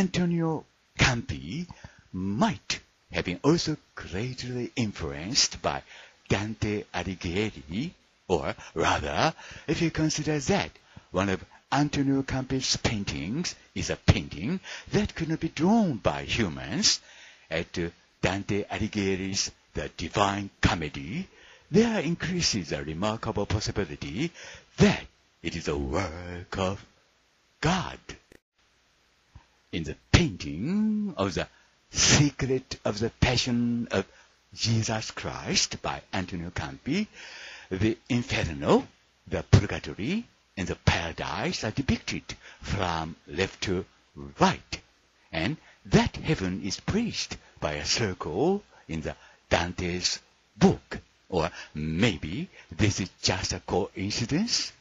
Antonio Campi might have been also greatly influenced by Dante Alighieri, or rather, if you consider that one of Antonio Campi's paintings is a painting that could not be drawn by humans, at Dante Alighieri's The Divine Comedy, there increases a remarkable possibility that it is a work of God. In the painting of the Secret of the Passion of Jesus Christ by Antonio Campi, the Inferno, the Purgatory, and the Paradise are depicted from left to right, and that heaven is praised by a circle in the Dante's book. Or maybe this is just a coincidence?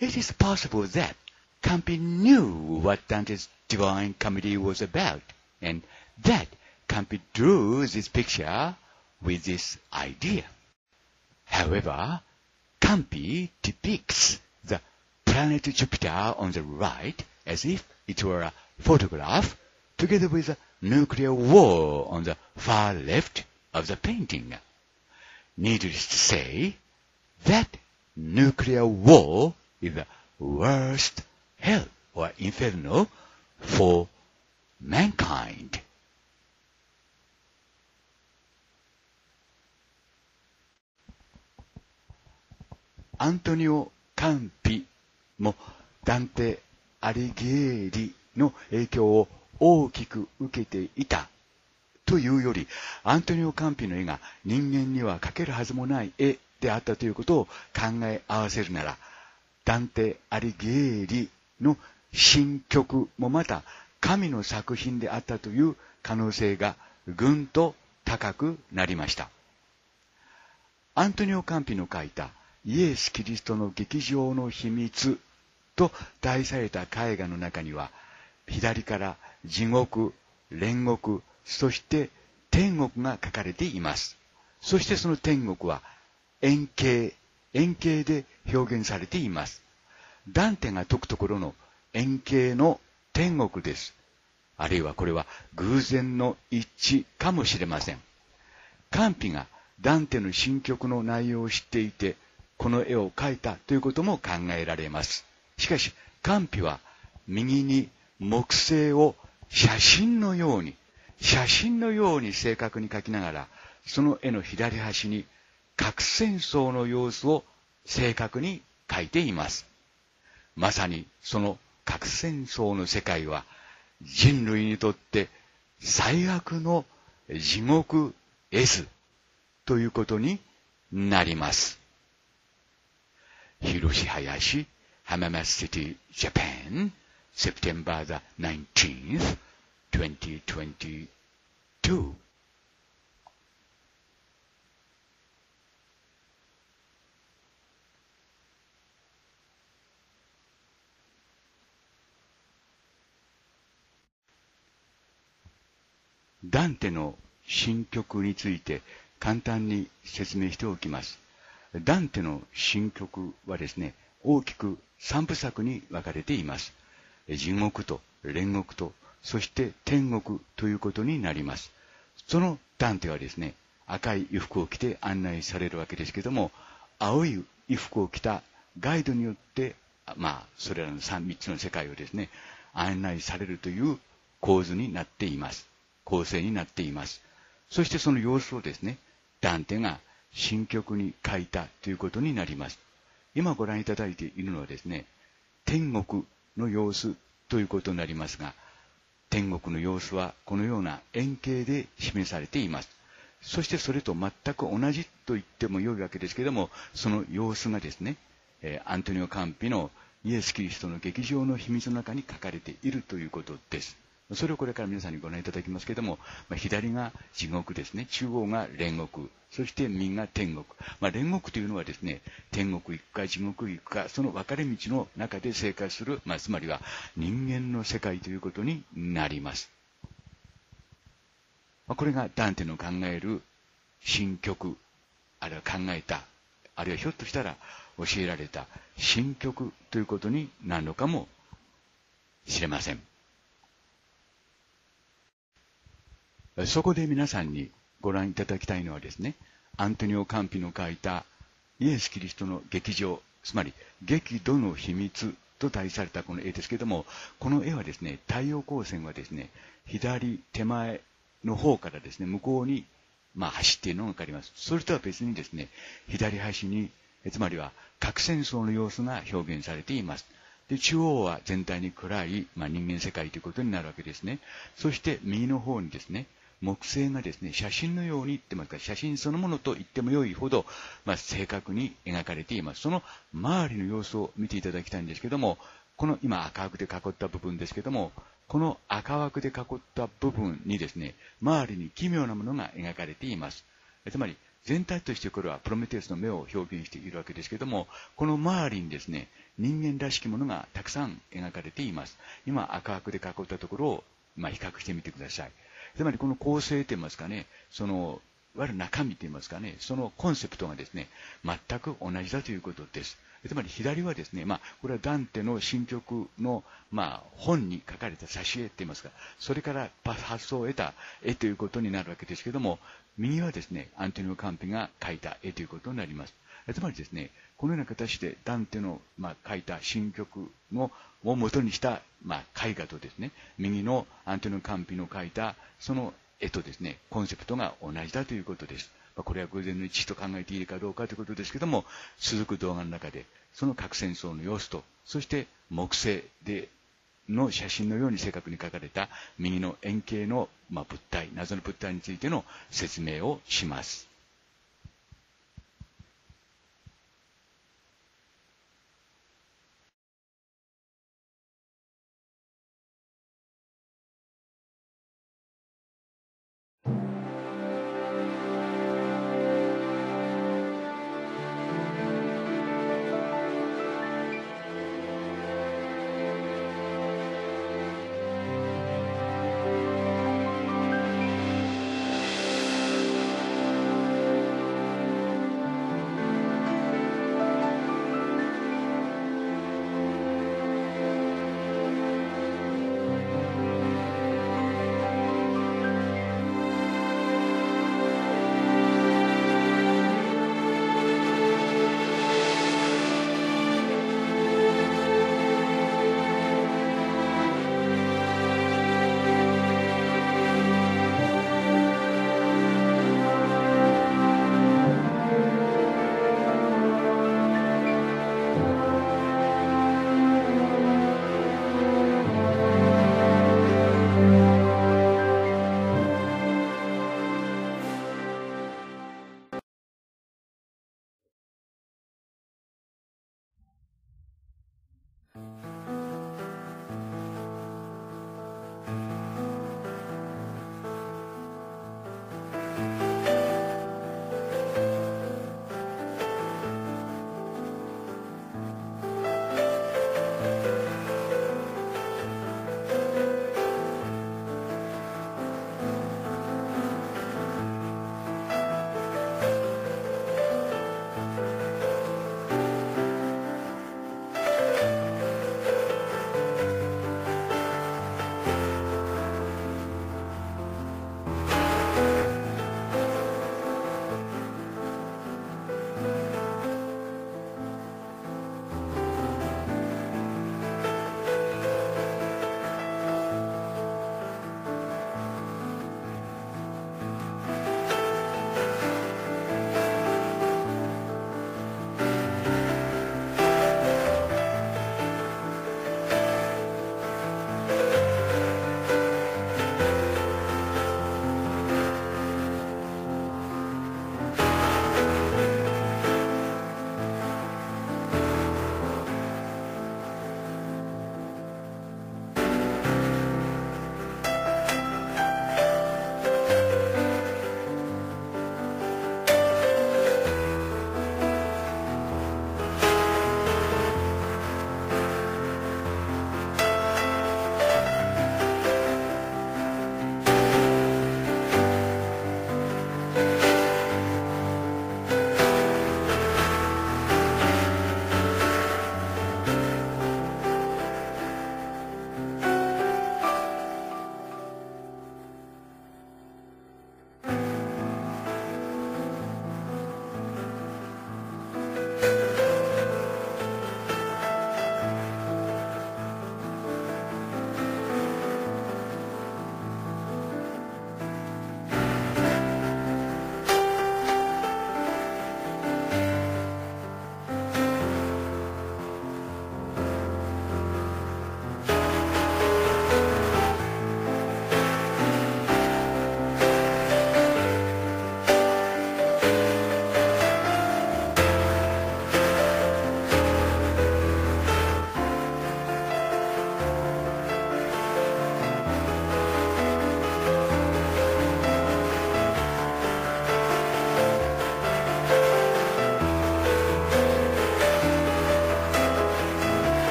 It is possible that Campi knew what Dante's Divine Comedy was about, and that Campi drew this picture with this idea. However, Campi depicts the planet Jupiter on the right as if it were a photograph, together with a nuclear war on the far left of the painting. Needless to say, that nuclear war is the worst hell or inferno for mankind. アントニオ・カンピもダンテ・アリゲーリの影響を大きく受けていたというより、アントニオ・カンピの絵が人間には描けるはずもない絵であったということを考え合わせるなら、ダンテ・アリゲーリの新曲もまた神の作品であったという可能性がぐんと高くなりました。アントニオ・カンピの書いたイエス・キリストの劇場の秘密と題された絵画の中には、左から地獄、煉獄、そして天国が書かれています。そしてその天国は円形、円形で表現されています。ダンテが解くところの円形の天国です。あるいはこれは偶然の一致かもしれません。カンピがダンテの新曲の内容を知っていて、この絵を描いたということも考えられます。しかし、カンピは右に木星を写真のように、写真のように正確に描きながら、その絵の左端に核戦争の様子を正確に描いています。まさにその核戦争の世界は人類にとって最悪の地獄 S ということになります。広し林、浜松シティ、ジャパン、September 19th, 2022ダンテの新曲について簡単に説明しておきます。ダンテの新曲はですね、大きく三部作に分かれています。地獄と煉獄と、そして天国ということになります。そのダンテはですね、赤い衣服を着て案内されるわけですけども、青い衣服を着たガイドによって、まあ、それらの 3, 3つの世界をですね、案内されるという構図になっています。構成になっています。そしてその様子をですね、ダンテが新曲に書いたということになります。今ご覧いただいているのはですね、天国の様子ということになりますが、天国の様子はこのような円形で示されています。そしてそれと全く同じと言っても良いわけですけども、その様子がですね、アントニオ・カンピのイエス・キリストの劇場の秘密の中に書かれているということです。それをこれから皆さんにご覧いただきますけれども、まあ、左が地獄ですね。中央が煉獄。そして右が天国。まあ、煉獄というのはですね、天国行くか地獄行くか、その分かれ道の中で生活する、まあ、つまりは人間の世界ということになります。ま、これがダンテの考える新曲、あるいは考えた、あるいはひょっとしたら教えられた新曲ということになるのかもしれません。そこで皆さんにご覧いただきたいのはですね、アントニオ・カンピの書いたイエス・キリストの劇場、つまり激怒の秘密と題されたこの絵ですけども、この絵はですね、太陽光線はですね、左手前の方からですね、向こうに、まあ、走っているのがわかります。それとは別にですね、左端に、つまりは核戦争の様子が表現されています。で、中央は全体に暗い、まあ、人間世界ということになるわけですね。そして右の方にですね、木星がですね、写真のように言ってますか写真そのものと言っても良いほど、まあ、正確に描かれています。その周りの様子を見ていただきたいんですけども、この今赤枠で囲った部分ですけども、この赤枠で囲った部分にですね、周りに奇妙なものが描かれています。つまり、全体としてこれはプロメテウスの目を表現しているわけですけども、この周りにですね、人間らしきものがたくさん描かれています。今赤枠で囲ったところを、まあ、比較してみてください。つまりこの構成といいますかね、その、いわゆる中身といいますかね、そのコンセプトがですね、全く同じだということです。つまり左はですね、まあ、これはダンテの新曲の、まあ、本に書かれた挿絵って言いますか、それから発想を得た絵ということになるわけですけども、右はですね、アントニオ・カンピが描いた絵ということになります。つまりですね、このような形でダンテの、まあ、書いた新曲のを元にした、まあ、絵画とですね、右のアントニオ・カンピの描いたその絵とですね、コンセプトが同じだということです。まあ、これは偶然の一致と考えていいかどうかということですけども、続く動画の中で、その核戦争の様子と、そして木星での写真のように正確に描かれた右の円形の、ま、物体、謎の物体についての説明をします。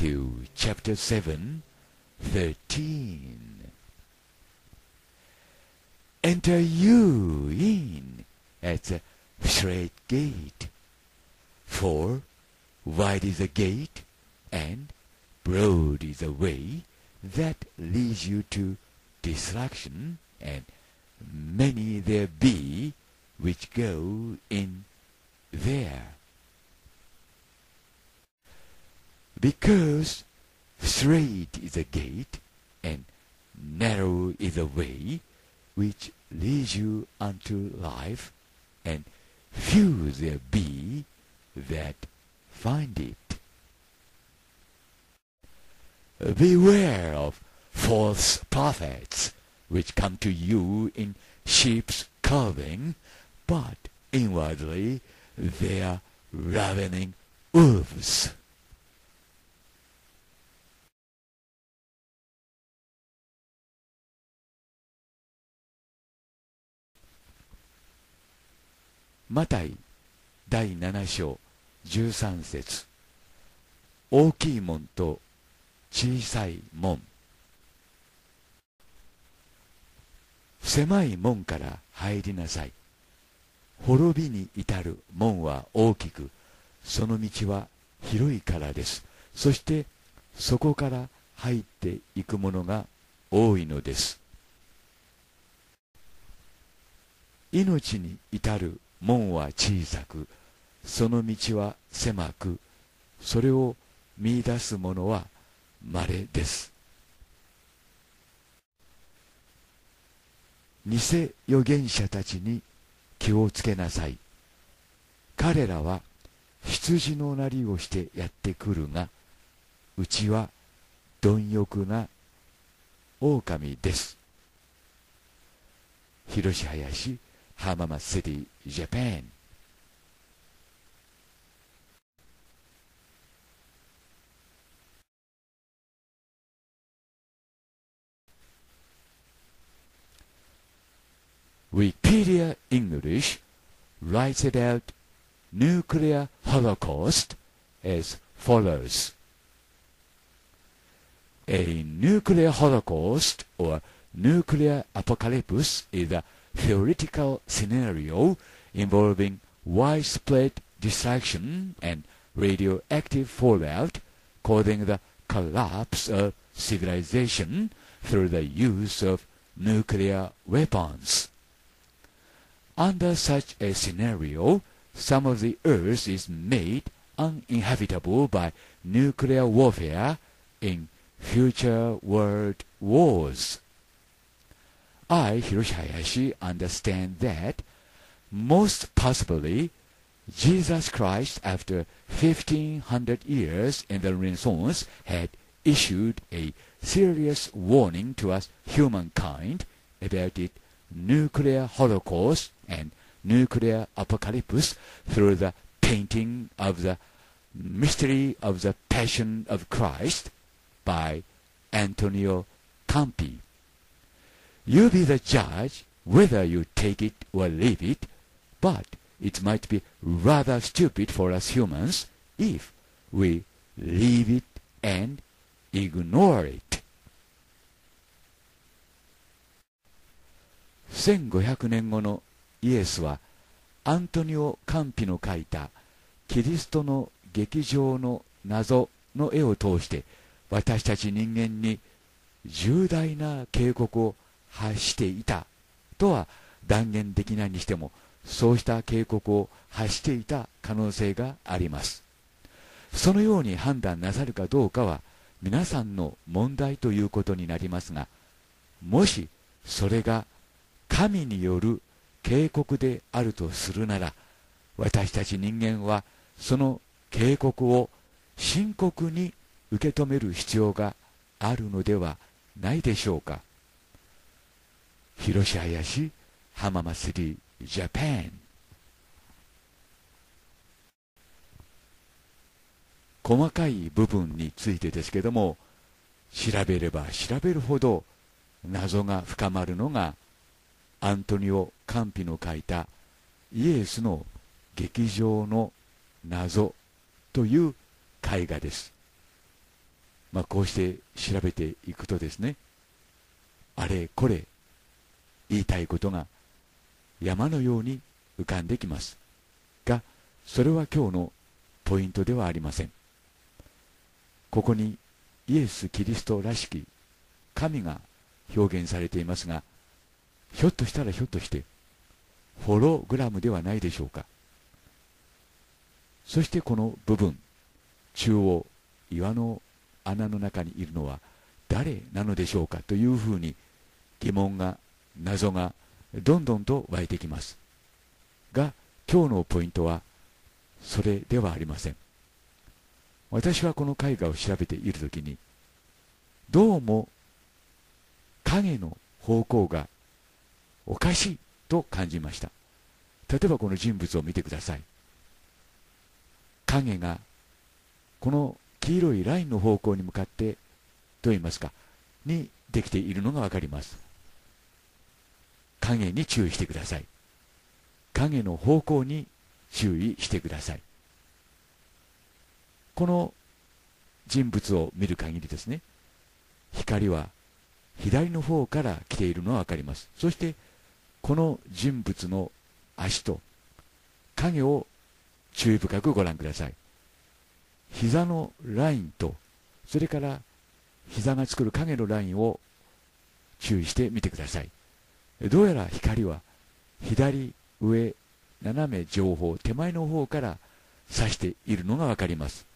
Matthew chapter 7, 13. Enter you in at the straight gate. For wide is the gate, and broad is the way that leads you to destruction, and many there be which go in there. Because straight is the gate, and narrow is the way which leads you unto life, and few there be that find it. Beware of false prophets, which come to you in sheep's clothing, but inwardly they are ravening wolves. マタイ第7章13節。大きい門と小さい門。狭い門から入りなさい。滅びに至る門は大きくその道は広いからです。そしてそこから入っていくものが多いのです。命に至る門は小さくその道は狭くそれを見出す者は稀です。偽預言者たちに気をつけなさい。彼らは羊のなりをしてやってくるがうちは貪欲な狼です。広し林 Hamama City, Japan. Wikipedia English writes it out nuclear holocaust as follows. A nuclear holocaust or nuclear apocalypse is a theoretical scenario involving widespread destruction and radioactive fallout causing the collapse of civilization through the use of nuclear weapons. Under such a scenario, some of the earth is made uninhabitable by nuclear warfare in future world wars. I, Hiroshi Hayashi, understand that most possibly Jesus Christ, after 1500 years in the Renaissance, had issued a serious warning to us humankind about its nuclear holocaust and nuclear apocalypse through the painting of the mystery of the Passion of Christ by Antonio Campi. You be the judge whether you take it or leave it, but it might be rather stupid for us humans if we leave it and ignore it. 1500年後のイエスはアントニオ・カンピの描いたキリストの劇場の謎の絵を通して私たち人間に重大な警告を発していたとは断言できないにしてもそうした警告を発していた可能性があります。そのように判断なさるかどうかは皆さんの問題ということになりますがもしそれが神による警告であるとするなら私たち人間はその警告を深刻に受け止める必要があるのではないでしょうか。広島市浜祭りジャパン細かい部分についてですけども調べれば調べるほど謎が深まるのがアントニオ・カンピの書いたイエスの劇場の謎という絵画です。まあ、こうして調べていくとですねあれこれ言いたいことが山のように浮かんできます。がそれは今日のポイントではありません。ここにイエス・キリストらしき神が表現されていますがひょっとしたらひょっとしてホログラムではないでしょうか。そしてこの部分中央岩の穴の中にいるのは誰なのでしょうかというふうに疑問が謎がどんどんと湧いてきます。が今日のポイントはそれではありません。私はこの絵画を調べている時にどうも影の方向がおかしいと感じました。例えばこの人物を見てください。影がこの黄色いラインの方向に向かってと言いますかにできているのが分かります。影に注意してください。影の方向に注意してください。この人物を見る限りですね光は左の方から来ているのは分かります。そしてこの人物の足と影を注意深くご覧ください。膝のラインとそれから膝が作る影のラインを注意してみてください。どうやら光は左上斜め上方手前の方から指しているのが分かります。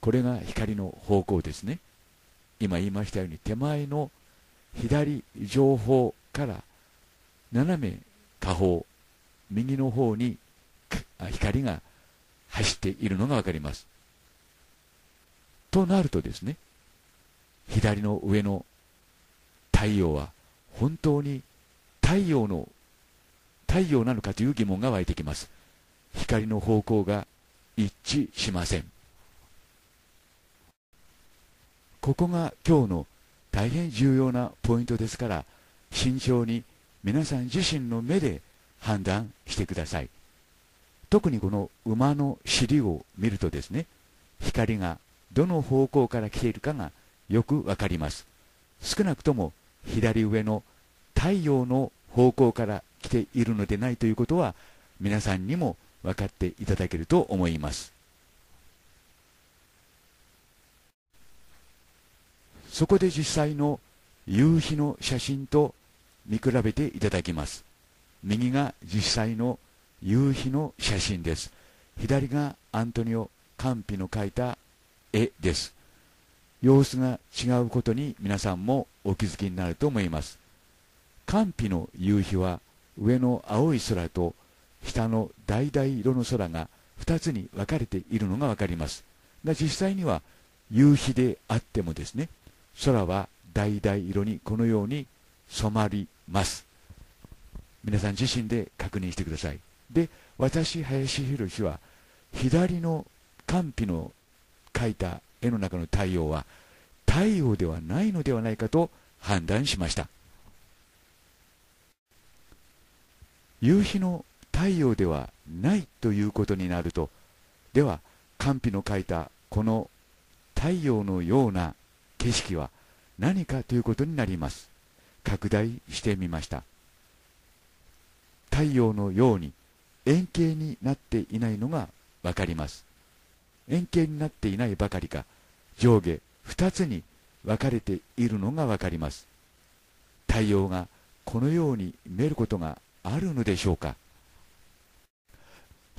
これが光の方向ですね。今言いましたように手前の左上方から斜め下方右の方に光が走っているのが分かります。となるとですね左の上の太陽は本当に太陽の太陽なのかという疑問が湧いてきます。光の方向が一致しません。ここが今日の大変重要なポイントですから慎重に皆さん自身の目で判断してください。特にこの馬の尻を見るとですね光がどの方向から来ているかがよくわかります。少なくとも左上の太陽の方向から来ているのでないということは皆さんにも分かっていただけると思います。そこで実際の夕日の写真と見比べていただきます。右が実際の夕日の写真です。左がアントニオ・カンピの描いた絵です。様子が違うことに皆さんもお気づきになると思います。カンピの夕日は上の青い空と下の橙色の空が2つに分かれているのが分かります。が実際には夕日であってもですね空は橙色にこのように染まります。皆さん自身で確認してください。で私林博は左の寒皮の描いた絵の中の太陽は太陽ではないのではないかと判断しました。夕日の太陽ではないということになるとでは寒皮の描いたこの太陽のような景色は何かということになります。拡大してみました。太陽のように円形になっていないのが分かります。円形になっていないばかりか上下2つに分かれているのが分かります。太陽がこのように見えることがあるのでしょうか？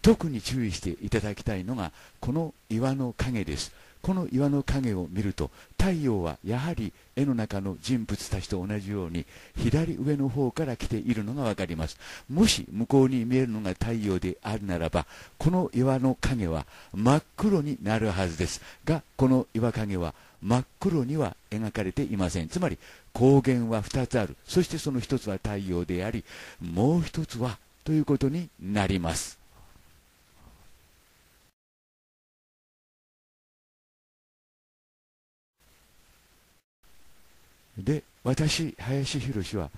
特に注意していただきたいのがこの岩の影です。この岩の影を見ると太陽はやはり絵の中の人物たちと同じように左上の方から来ているのが分かります。もし向こうに見えるのが太陽であるならばこの岩の影は真っ黒になるはずですがこの岩影は真っ黒には描かれていません。つまり光源は2つある。そしてその1つは太陽でありもう1つはということになります。で私林博は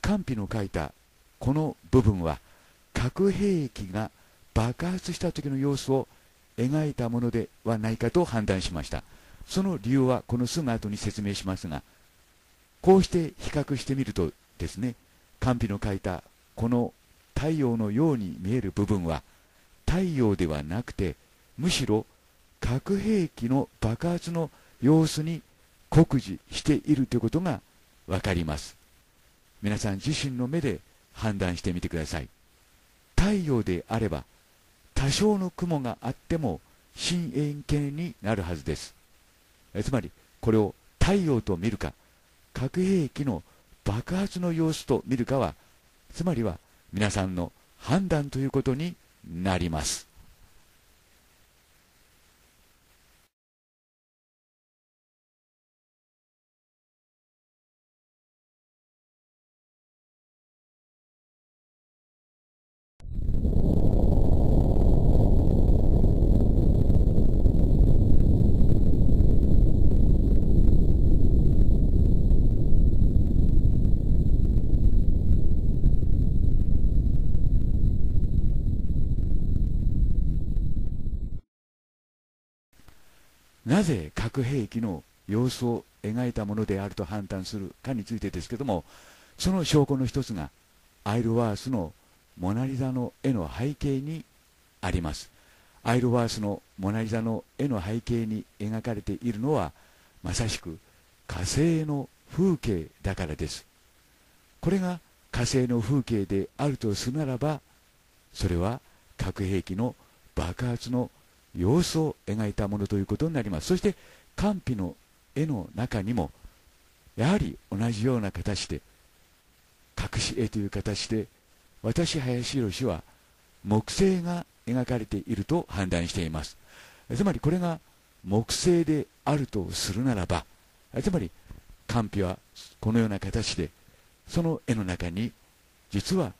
寒皮の書いたこの部分は核兵器が爆発した時の様子を描いたものではないかと判断しました。その理由はこのすぐ後に説明しますが、こうして比較してみるとですね、カンピの書いたこの太陽のように見える部分は、太陽ではなくて、むしろ核兵器の爆発の様子に酷似しているということがわかります。皆さん自身の目で判断してみてください。太陽であれば、多少の雲があっても深遠形になるはずです。つまり、これを太陽と見るか、核兵器の爆発の様子と見るかは、つまりは皆さんの判断ということになります。なぜ核兵器の様子を描いたものであると判断するかについてですけどもその証拠の一つがアイルワースのモナ・リザの絵の背景にあります。アイルワースのモナ・リザの絵の背景に描かれているのはまさしく火星の風景だからです。これが火星の風景であるとするならばそれは核兵器の爆発の様子を描いたものということになります。そして寒皮の絵の中にもやはり同じような形で隠し絵という形で私林博は木星が描かれていると判断しています。つまりこれが木星であるとするならばつまり寒皮はこのような形でその絵の中に実は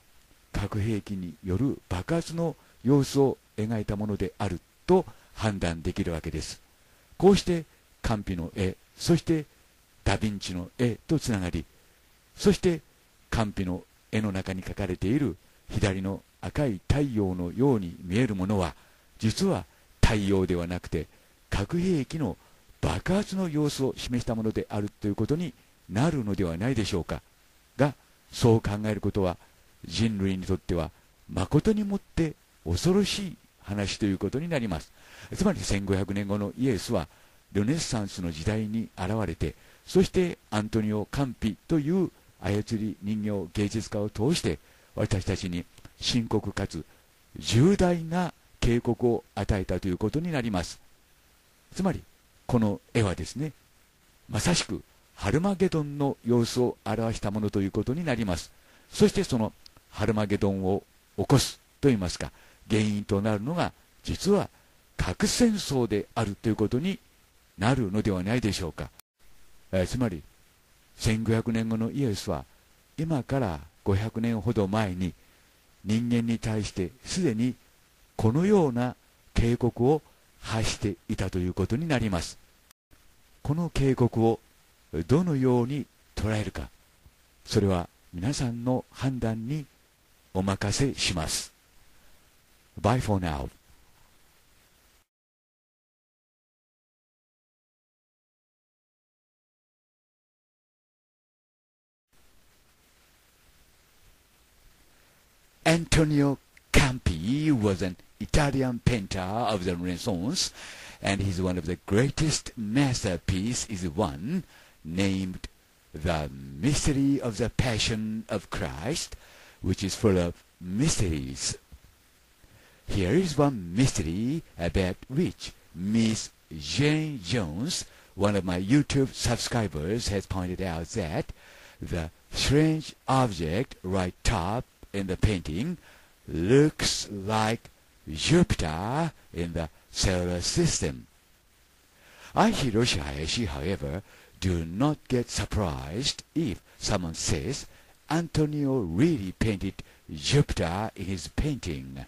核兵器による爆発の様子を描いたものである。と判断できるわけです。こうしてカンピの絵そしてダ・ヴィンチの絵とつながりそしてカンピの絵の中に描かれている左の赤い太陽のように見えるものは実は太陽ではなくて核兵器の爆発の様子を示したものであるということになるのではないでしょうか。がそう考えることは人類にとっては誠にもって恐ろしい話ということになります。つまり1500年後のイエスはルネッサンスの時代に現れてそしてアントニオ・カンピという操り人形芸術家を通して私たちに深刻かつ重大な警告を与えたということになります。つまりこの絵はですねまさしくハルマゲドンの様子を表したものということになります。そしてそのハルマゲドンを起こすといいますか原因となるのが実は核戦争であるということになるのではないでしょうか、えー、つまり1500年後のイエスは今から500年ほど前に人間に対してすでにこのような警告を発していたということになります。この警告をどのように捉えるか。それは皆さんの判断にお任せします。Bye for now. Antonio Campi was an Italian painter of the Renaissance, and his one of the greatest masterpiece is one named The Mystery of the Passion of Christ, which is full of mysteries. Here is one mystery about which Miss Jane Jones, one of my YouTube subscribers, has pointed out that the strange object right top in the painting looks like Jupiter in the solar system. I, Hiroshi Hayashi, however, do not get surprised if someone says Antonio really painted Jupiter in his painting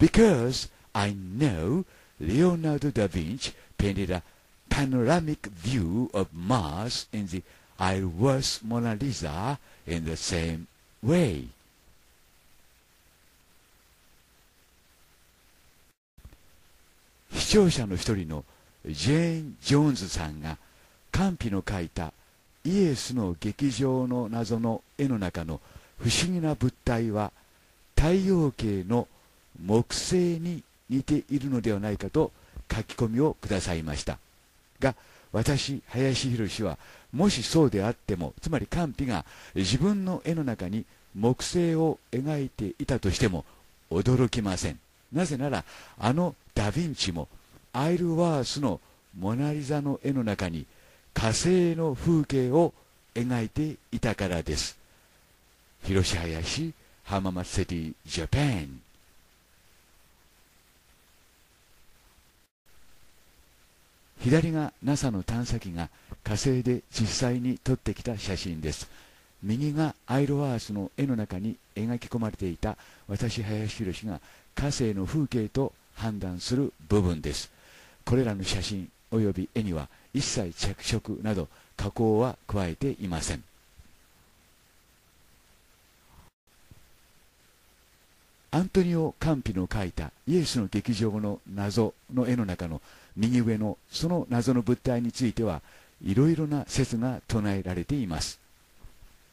because I know Leonardo da Vinci painted a panoramic view of Mars in the I Was Mona Lisa in the same way. 視聴者の一人のジェーン・ジョーンズさんがカンピの描いたイエスの劇場の謎の絵の中の不思議な物体は太陽系の木星に似ているのではないかと書き込みをくださいました。が私林博はもしそうであってもつまりカンピが自分の絵の中に木星を描いていたとしても驚きません。なぜならあのダ・ヴィンチもアイルワースのモナ・リザの絵の中に火星の風景を描いていたからです。広島林浜松セティジャパン左が NASA の探査機が火星で実際に撮ってきた写真です。右がアイロワースの絵の中に描き込まれていた私林宏が火星の風景と判断する部分です。これらの写真及び絵には一切着色など加工は加えていません。アントニオ・カンピの描いたイエスの劇場の謎の絵の中の右上のその謎の物体についてはいろいろな説が唱えられています。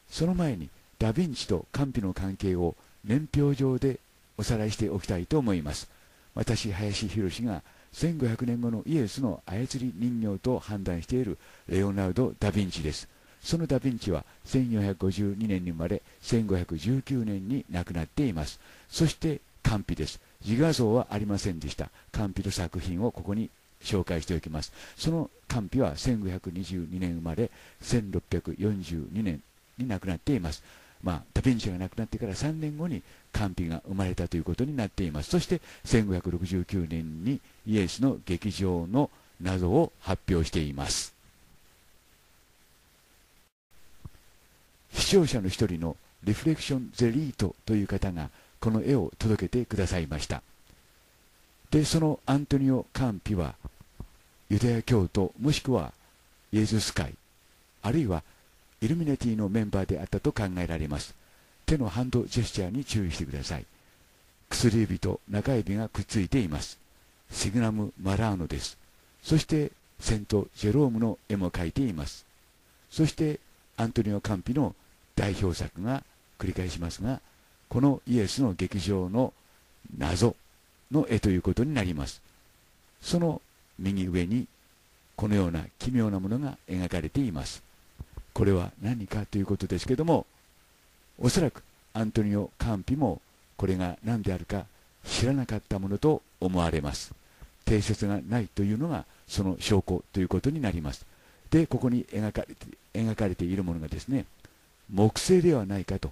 その前にダ・ヴィンチとカンピの関係を年表上でおさらいしておきたいと思います。私林博が1500年後のイエスの操り人形と判断しているレオナルド・ダ・ヴィンチです。そのダ・ヴィンチは1452年に生まれ1519年に亡くなっています。そしてカンピです。自画像はありませんでした。カンピの作品をここに紹介しておきます。そのカンピは1522年生まれ1642年に亡くなっています。まあ、ダ・ヴィンチが亡くなってから3年後にカンピが生まれたということになっています。そして1569年にイエスの劇場の謎を発表しています。視聴者の一人のリフレクション・ゼリートという方がこの絵を届けてくださいました。でそのアントニオ・カンピはユダヤ教徒もしくはイエズス会あるいはイルミネティのメンバーであったと考えられます。手のハンドジェスチャーに注意してください。薬指と中指がくっついています。シグナム・マラーノです。そしてセント・ジェロームの絵も描いています。そしてアントニオ・カンピの代表作が繰り返しますがこのイエスの劇場の謎。の絵ということになります。その右上にこのような奇妙なものが描かれています。これは何かということですけどもおそらくアントニオ・カンピもこれが何であるか知らなかったものと思われます。定説がないというのがその証拠ということになります。でここに描かれて描かれているものがですね木星ではないかと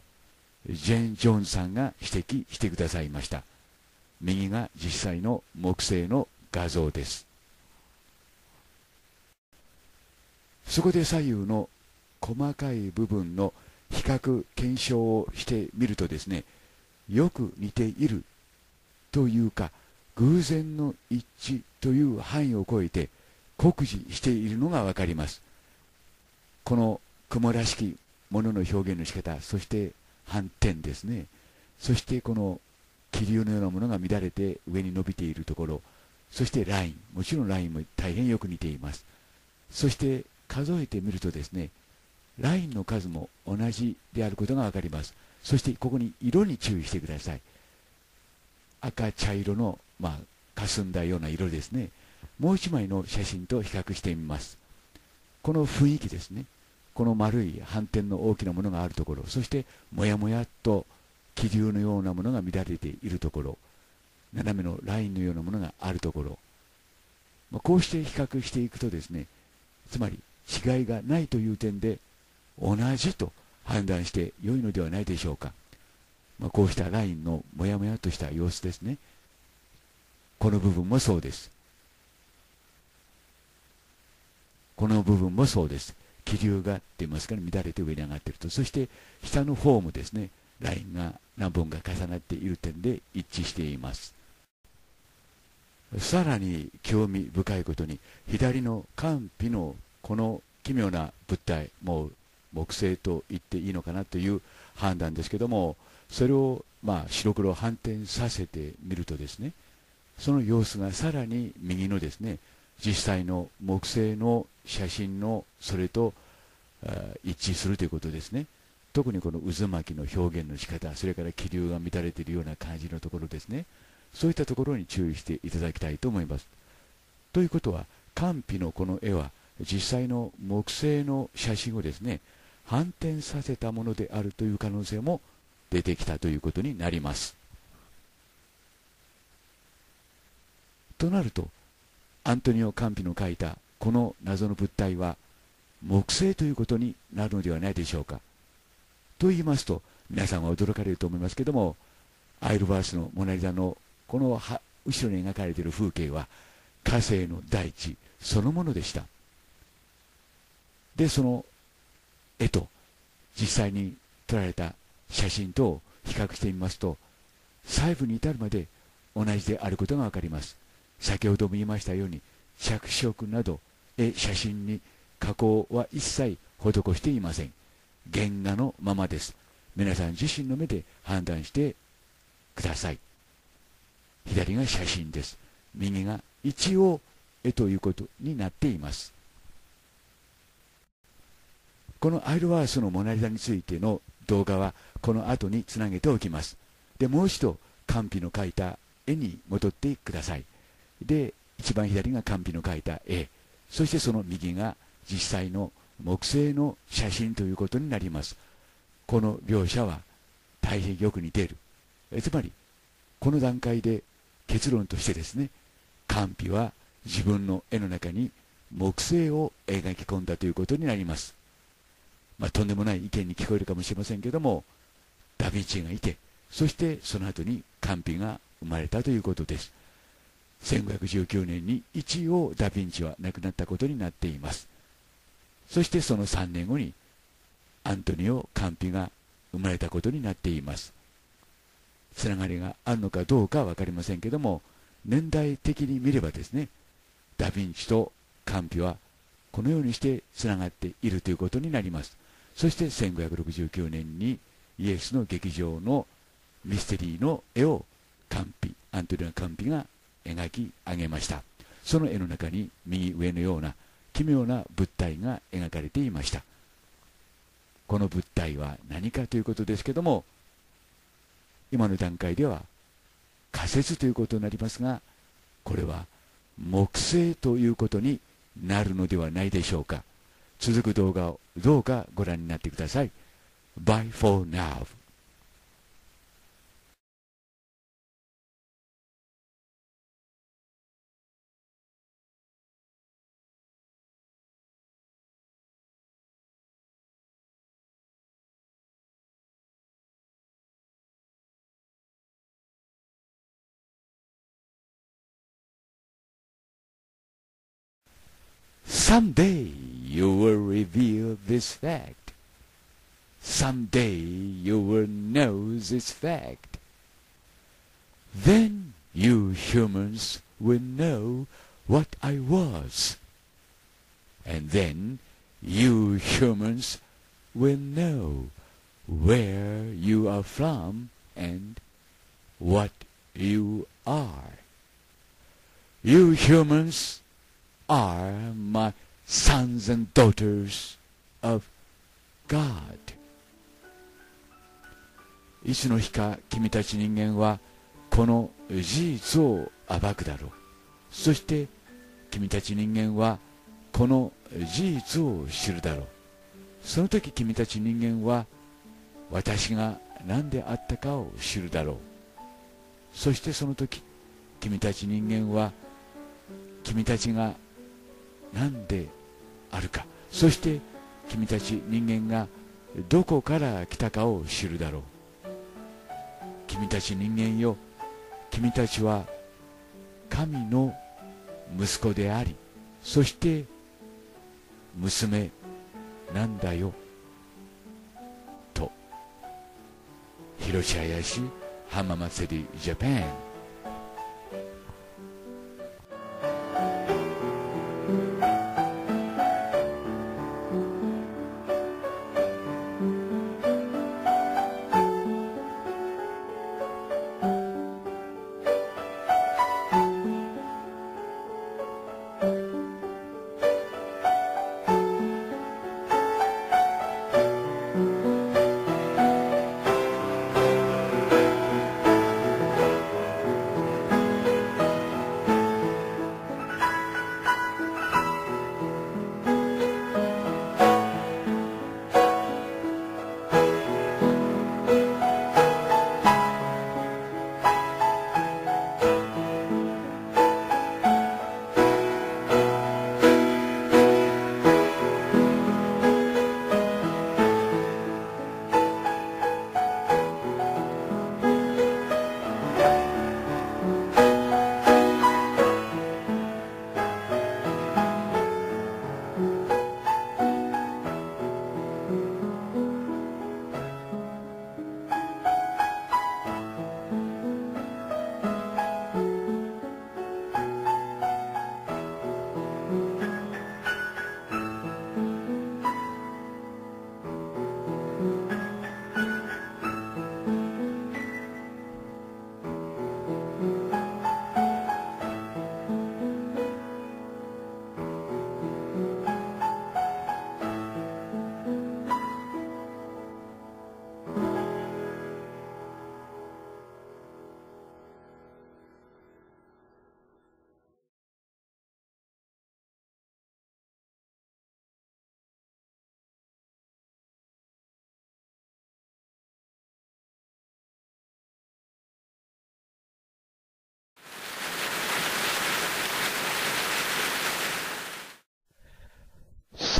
ジェーン・ジョーンさんが指摘してくださいました。右が実際の木星の画像です。そこで左右の細かい部分の比較検証をしてみるとですねよく似ているというか偶然の一致という範囲を超えて酷似しているのが分かります。この雲らしきものの表現の仕方そして反転ですね。そしてこの気流のようなものが乱れて上に伸びているところ。そしてライン。もちろんラインも大変よく似ています。そして数えてみるとですねラインの数も同じであることが分かります。そしてここに色に注意してください。赤茶色のまあ霞んだような色ですね。もう一枚の写真と比較してみます。この雰囲気ですね。この丸い反転の大きなものがあるところ。そしてもやもやっと気流のようなものが乱れているところ斜めのラインのようなものがあるところ、まあ、こうして比較していくとですねつまり違いがないという点で同じと判断して良いのではないでしょうか、まあ、こうしたラインのもやもやとした様子ですね。この部分もそうです。この部分もそうです。気流がって言いますかね乱れて上に上がっていると。そして下のフォームですねラインが何本か重なっている点で一致しています。さらに興味深いことに左の寒皮のこの奇妙な物体もう木星と言っていいのかなという判断ですけどもそれをまあ白黒反転させてみるとですねその様子がさらに右のですね実際の木星の写真のそれと一致するということですね。特にこの渦巻きの表現の仕方それから気流が乱れているような感じのところですね。そういったところに注意していただきたいと思います。ということは寒皮のこの絵は実際の木星の写真をですね反転させたものであるという可能性も出てきたということになります。となるとアントニオ・カンピの書いたこの謎の物体は木星ということになるのではないでしょうか。と言いますと皆さんは驚かれると思いますけどもアイルバースのモナ・リザのこの後ろに描かれている風景は火星の大地そのものでした。でその絵と実際に撮られた写真と比較してみますと細部に至るまで同じであることが分かります。先ほども言いましたように着色など絵写真に加工は一切施していません。原画のままです。皆さん自身の目で判断してください。左が写真です。右が一応絵ということになっています。このアイルワースのモナリザについての動画はこの後につなげておきます。でもう一度カンピの描いた絵に戻ってください。で一番左がカンピの描いた絵。そしてその右が実際の絵木星の写真ということになります。この描写は大変よく似ている。えつまりこの段階で結論としてですねカンピは自分の絵の中に木星を描き込んだということになります、まあ、とんでもない意見に聞こえるかもしれませんけどもダ・ヴィンチがいてそしてその後にカンピが生まれたということです。1519年に一応ダ・ヴィンチは亡くなったことになっています。そしてその3年後にアントニオ・カンピが生まれたことになっています。つながりがあるのかどうか分かりませんけども年代的に見ればですねダ・ヴィンチとカンピはこのようにしてつながっているということになります。そして1569年にイエスの劇場のミステリーの絵をカンピアントニオ・カンピが描き上げました。その絵の中に右上のような奇妙な物体が描かれていました。この物体は何かということですけども今の段階では仮説ということになりますがこれは木星ということになるのではないでしょうか。続く動画をどうかご覧になってください。Bye for now Someday you will reveal this fact. Someday you will know this fact. Then you humans will know what I was. And then you humans will know where you are from and what you are. You humans are my sons and daughters of God. いつの日か君たち人間はこの事実を暴くだろう。そして君たち人間はこの事実を知るだろう。その時君たち人間は私が何であったかを知るだろう。そしてその時君たち人間は君たちが何であるか。そして君たち人間がどこから来たかを知るだろう。君たち人間よ。君たちは神の息子であり。そして娘なんだよ。と。広島林浜祭りジャパン。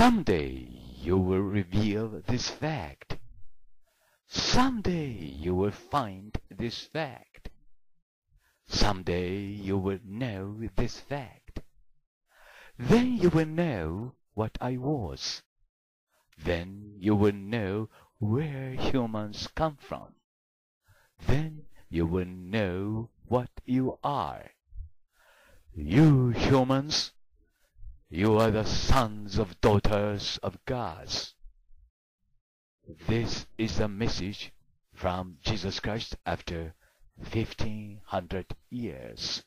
Someday you will reveal this fact. Someday you will find this fact. Someday you will know this fact. Then you will know what I was. Then you will know where humans come from. Then you will know what you are. You humans, you are the sons of daughters of gods. This is a message from Jesus Christ after 1500 years.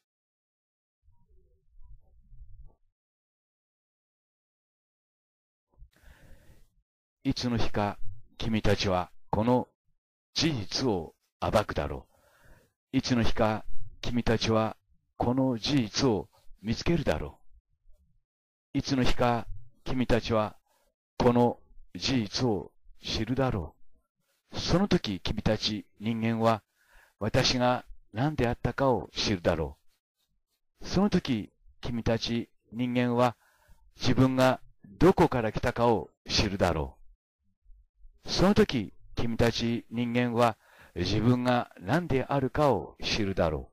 いつの日か君たちはこの事実を暴くだろう。いつの日か君たちはこの事実を見つけるだろう。いつの日か君たちはこの事実を知るだろう。その時君たち人間は私が何であったかを知るだろう。その時君たち人間は自分がどこから来たかを知るだろう。その時君たち人間は自分が何であるかを知るだろ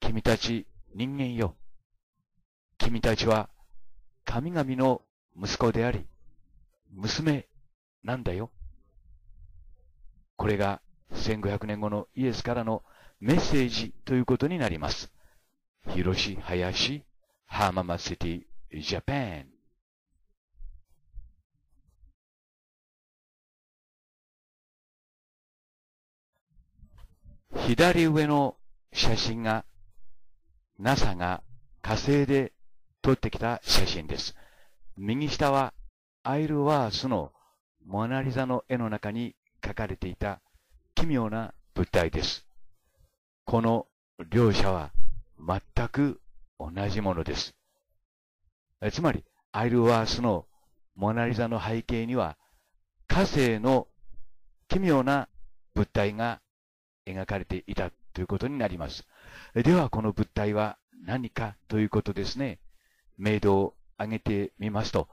う。君たち人間よ。君たちは神々の息子であり、娘なんだよ。これが1500年後のイエスからのメッセージということになります。広し林浜松シティジャパン左上の写真が NASA が火星で撮ってきた写真です。右下はアイルワースのモナリザの絵の中に描かれていた奇妙な物体です。この両者は全く同じものです。つまり、アイルワースのモナリザの背景には火星の奇妙な物体が描かれていたということになります。では、この物体は何かということですね。明度を上げてみますと、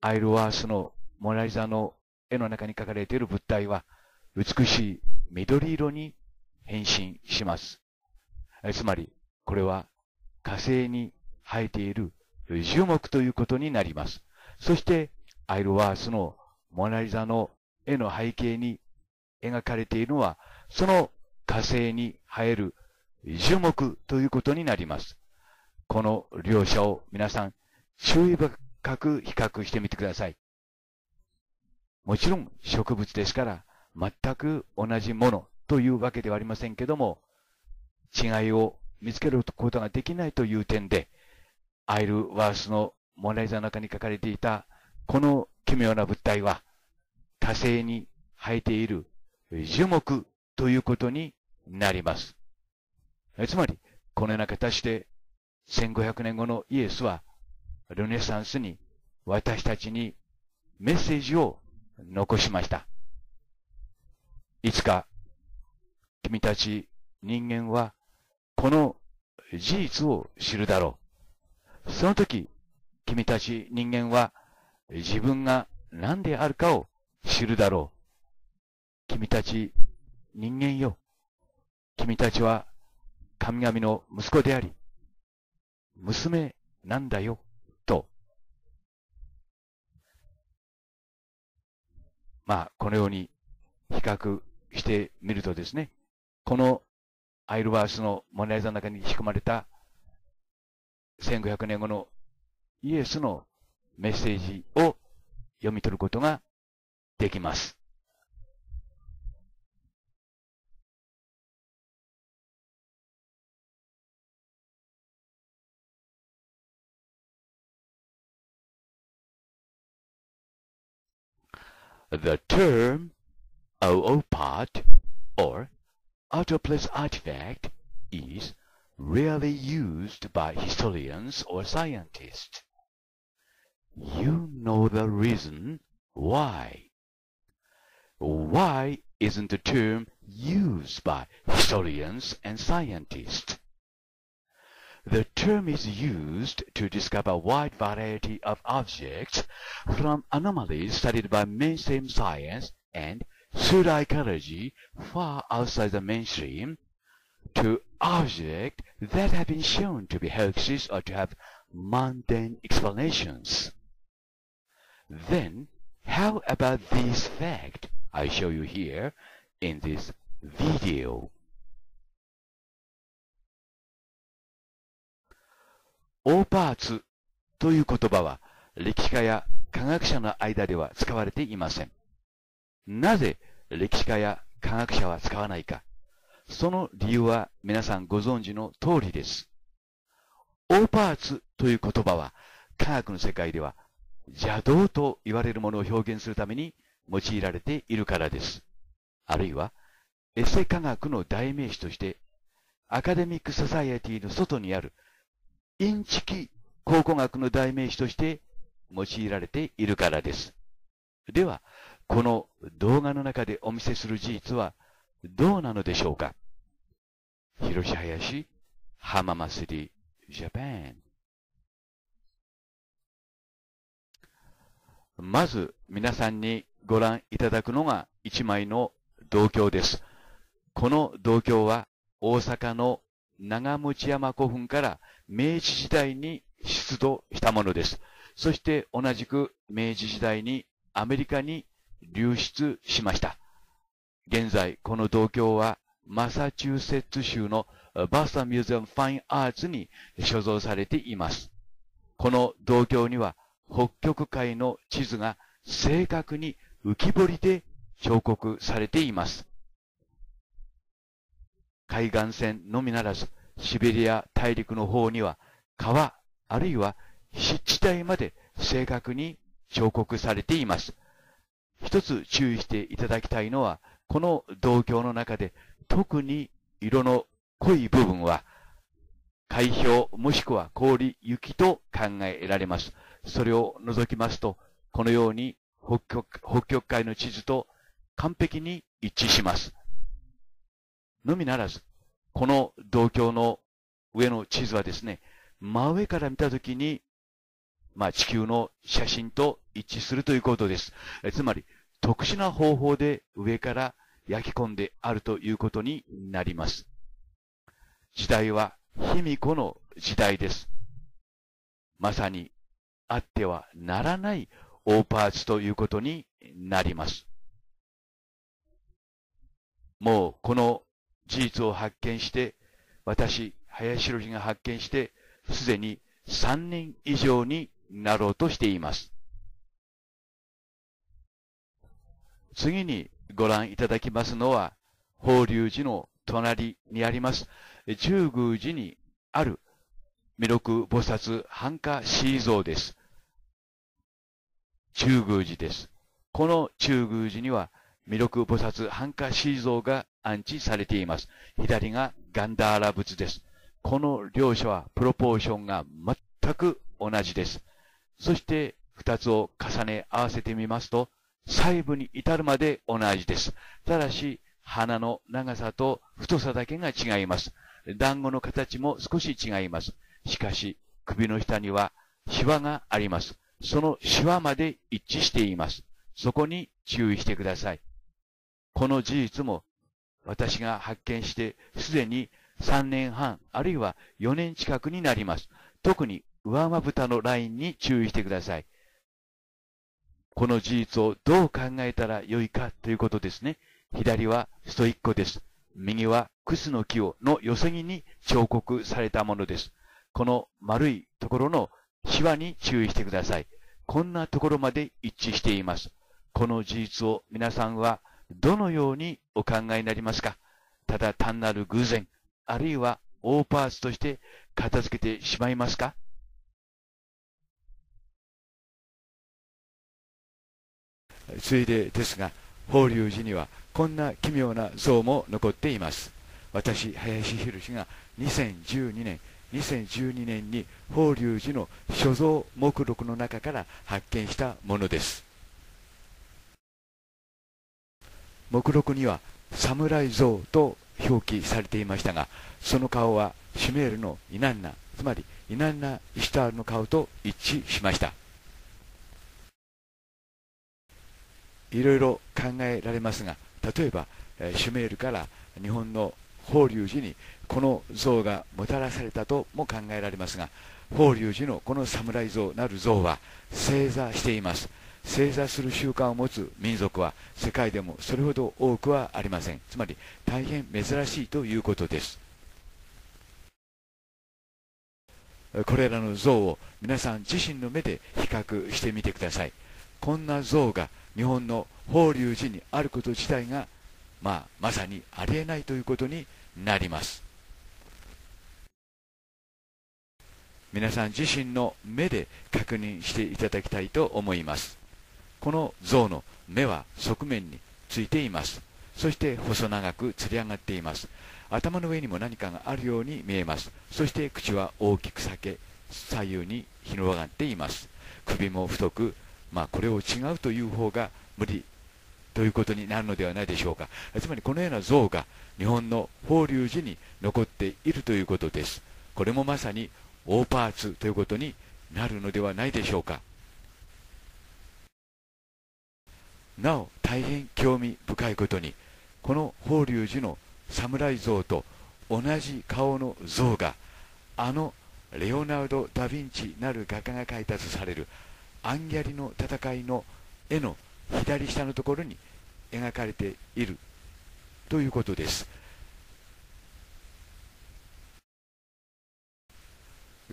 アイルワースのモナリザの絵の中に描かれている物体は、美しい緑色に変身します。つまり、これは火星に生えている樹木ということになります。そして、アイルワースのモナリザの絵の背景に描かれているのは、その火星に生える樹木ということになります。この両者を皆さん注意深く比較してみてください。もちろん植物ですから全く同じものというわけではありませんけども、違いを見つけることができないという点で、アイルワースのモナリザの中に書かれていたこの奇妙な物体は火星に生えている樹木ということになります。つまり、このような形で、1500年後のイエスは、ルネサンスに私たちにメッセージを残しました。いつか、君たち人間は、この事実を知るだろう。その時、君たち人間は、自分が何であるかを知るだろう。君たち人間よ。君たちは神々の息子であり、娘なんだよ、と。まあ、このように比較してみるとですね、このアイルワースのモナリザの中に仕込まれた1500年後のイエスのメッセージを読み取ることができます。The term OO-Pot or place artifact is rarely used by historians or scientists. You know the reason why. Why isn't the term used by historians and scientists? The term is used to describe a wide variety of objects from anomalies studied by mainstream science and pseudoecology far outside the mainstream to objects that have been shown to be hoaxes or to have mundane explanations. Then, how about this fact I show you here in this video? オーパーツという言葉は歴史家や科学者の間では使われていません。なぜ歴史家や科学者は使わないか。その理由は皆さんご存知の通りです。オーパーツという言葉は科学の世界では邪道と言われるものを表現するために用いられているからです。あるいはエセ科学の代名詞としてアカデミック・ソサイエティの外にあるインチキ考古学の代名詞として用いられているからです。では、この動画の中でお見せする事実はどうなのでしょうか？広し林浜松リジャパンまず皆さんにご覧いただくのが一枚の銅鏡です。この銅鏡は大阪の長持山古墳から明治時代に出土したものです。そして同じく明治時代にアメリカに流出しました。現在、この銅鏡はマサチューセッツ州のバーサミューゼム・ファイン・アーツに所蔵されています。この銅鏡には北極海の地図が正確に浮き彫りで彫刻されています。海岸線のみならず、シベリア大陸の方には川、あるいは湿地帯まで正確に彫刻されています。一つ注意していただきたいのは、この銅鏡の中で特に色の濃い部分は海氷もしくは氷、雪と考えられます。それを除きますと、このように北極北極海の地図と完璧に一致します。のみならず、この銅鏡の上の地図はですね、真上から見たときに、まあ、地球の写真と一致するということです。つまり、特殊な方法で上から焼き込んであるということになります。時代は卑弥呼の時代です。まさにあってはならないオーパーツということになります。もうこの事実を発見して、私、林博が発見して、すでに3年以上になろうとしています。次にご覧いただきますのは、法隆寺の隣にあります、中宮寺にある弥勒菩薩繁華シー像です。中宮寺です。この中宮寺には、弥勒菩薩繁華シー像が安置されています。左がガンダーラ仏です。この両者はプロポーションが全く同じです。そして二つを重ね合わせてみますと、細部に至るまで同じです。ただし、鼻の長さと太さだけが違います。団子の形も少し違います。しかし、首の下にはシワがあります。そのシワまで一致しています。そこに注意してください。この事実も私が発見して、すでに3年半、あるいは4年近くになります。特に上まぶたのラインに注意してください。この事実をどう考えたらよいかということですね。左はストイックです。右はクスの木をの寄せ木に彫刻されたものです。この丸いところのシワに注意してください。こんなところまで一致しています。この事実を皆さんはどのようにお考えになりますか？ただ単なる偶然、あるいはオーパーツとして片付けてしまいますか？ついでですが、法隆寺にはこんな奇妙な像も残っています。私、林博が2012年、2012年に法隆寺の所蔵目録の中から発見したものです。目録には侍像と表記されていましたが、その顔はシュメールのイナンナつまりイナンナ・イシュタールの顔と一致しました。いろいろ考えられますが例えば、シュメールから日本の法隆寺にこの像がもたらされたとも考えられますが法隆寺のこの侍像なる像は正座しています。正座する習慣を持つ民族は世界でもそれほど多くはありません。つまり大変珍しいということです。これらの像を皆さん自身の目で比較してみてください。こんな像が日本の法隆寺にあること自体が、まあ、まさにありえないということになります。皆さん自身の目で確認していただきたいと思います。この像の目は側面についています。そして細長くつり上がっています。頭の上にも何かがあるように見えます。そして口は大きく裂け左右に広がっています。首も太くまあこれを違うという方が無理ということになるのではないでしょうか。つまりこのような像が日本の法隆寺に残っているということです。これもまさに大パーツということになるのではないでしょうか。なお大変興味深いことにこの法隆寺の侍像と同じ顔の像があのレオナルド・ダ・ヴィンチなる画家が描いたとされるアンギャリの戦いの絵の左下のところに描かれているということです。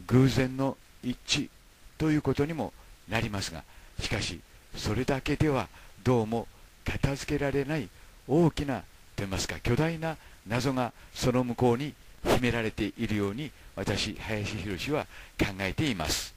偶然の一致ということにもなりますがしかしそれだけではどうも片付けられない大きなといいますか？巨大な謎がその向こうに秘められているように私林博は考えています。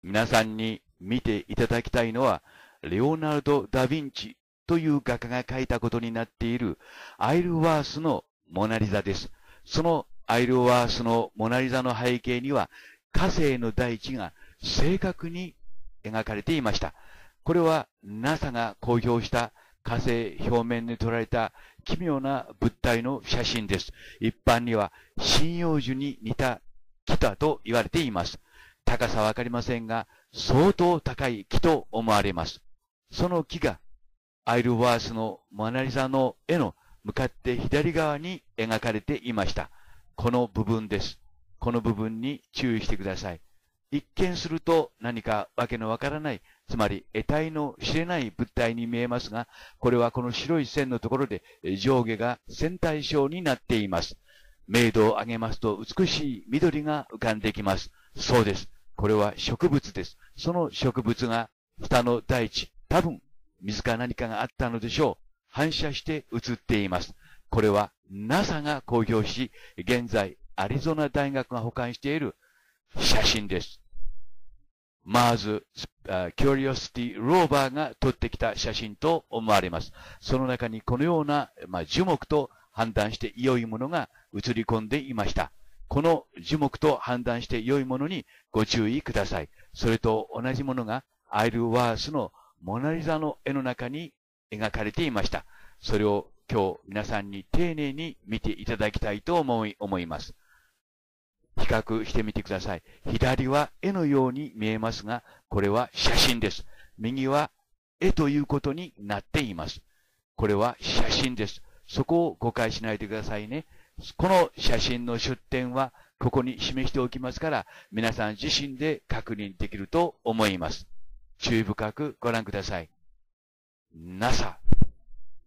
皆さんに見ていただきたいのは、レオナルド・ダ・ヴィンチという画家が描いたことになっているアイルワースのモナリザです。そのアイルワースのモナリザの背景には火星の大地が正確に描かれていました。これは NASA が公表した火星表面に撮られた奇妙な物体の写真です。一般には針葉樹に似た木だと言われています。高さはわかりませんが、相当高い木と思われます。その木が、アイルワースのモナリザの絵の向かって左側に描かれていました。この部分です。この部分に注意してください。一見すると何かわけのわからない、つまり得体の知れない物体に見えますが、これはこの白い線のところで上下が線体状になっています。明度を上げますと美しい緑が浮かんできます。そうです。これは植物です。その植物が下の大地、多分水か何かがあったのでしょう。反射して映っています。これは NASA が公表し、現在アリゾナ大学が保管している写真です。マーズ、キュリオシティローバーが撮ってきた写真と思われます。その中にこのような、まあ、樹木と判断して良いものが映り込んでいました。この樹木と判断して良いものにご注意ください。それと同じものがアイルワースのモナリザの絵の中に描かれていました。それを今日皆さんに丁寧に見ていただきたいと思い思います。比較してみてください。左は絵のように見えますが、これは写真です。右は絵ということになっています。これは写真です。そこを誤解しないでくださいね。この写真の出典はここに示しておきますから、皆さん自身で確認できると思います。注意深くご覧ください。NASA。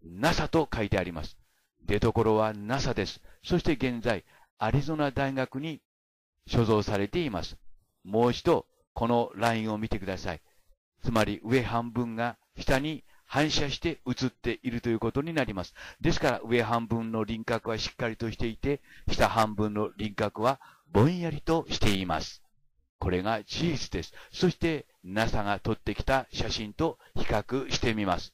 NASA と書いてあります。出所は NASA です。そして現在、アリゾナ大学に所蔵されています。もう一度、このラインを見てください。つまり上半分が下に反射して映っているということになります。ですから上半分の輪郭はしっかりとしていて、下半分の輪郭はぼんやりとしています。これが事実です。そして NASA が撮ってきた写真と比較してみます。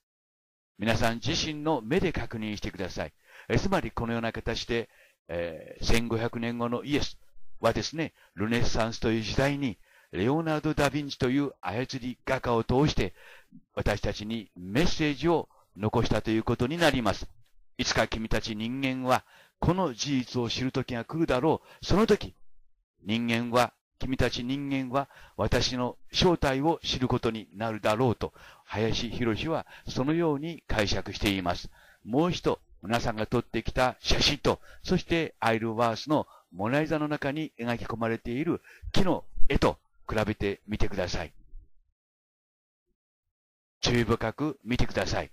皆さん自身の目で確認してください。つまりこのような形でえー、1500年後のイエスはですね、ルネッサンスという時代に、レオナルド・ダ・ヴィンチという操り画家を通して、私たちにメッセージを残したということになります。いつか君たち人間は、この事実を知る時が来るだろう。その時、人間は、君たち人間は、私の正体を知ることになるだろうと、林博はそのように解釈しています。もう一度、皆さんが撮ってきた写真と、そしてアイルワースのモナリザの中に描き込まれている木の絵と比べてみてください。注意深く見てください。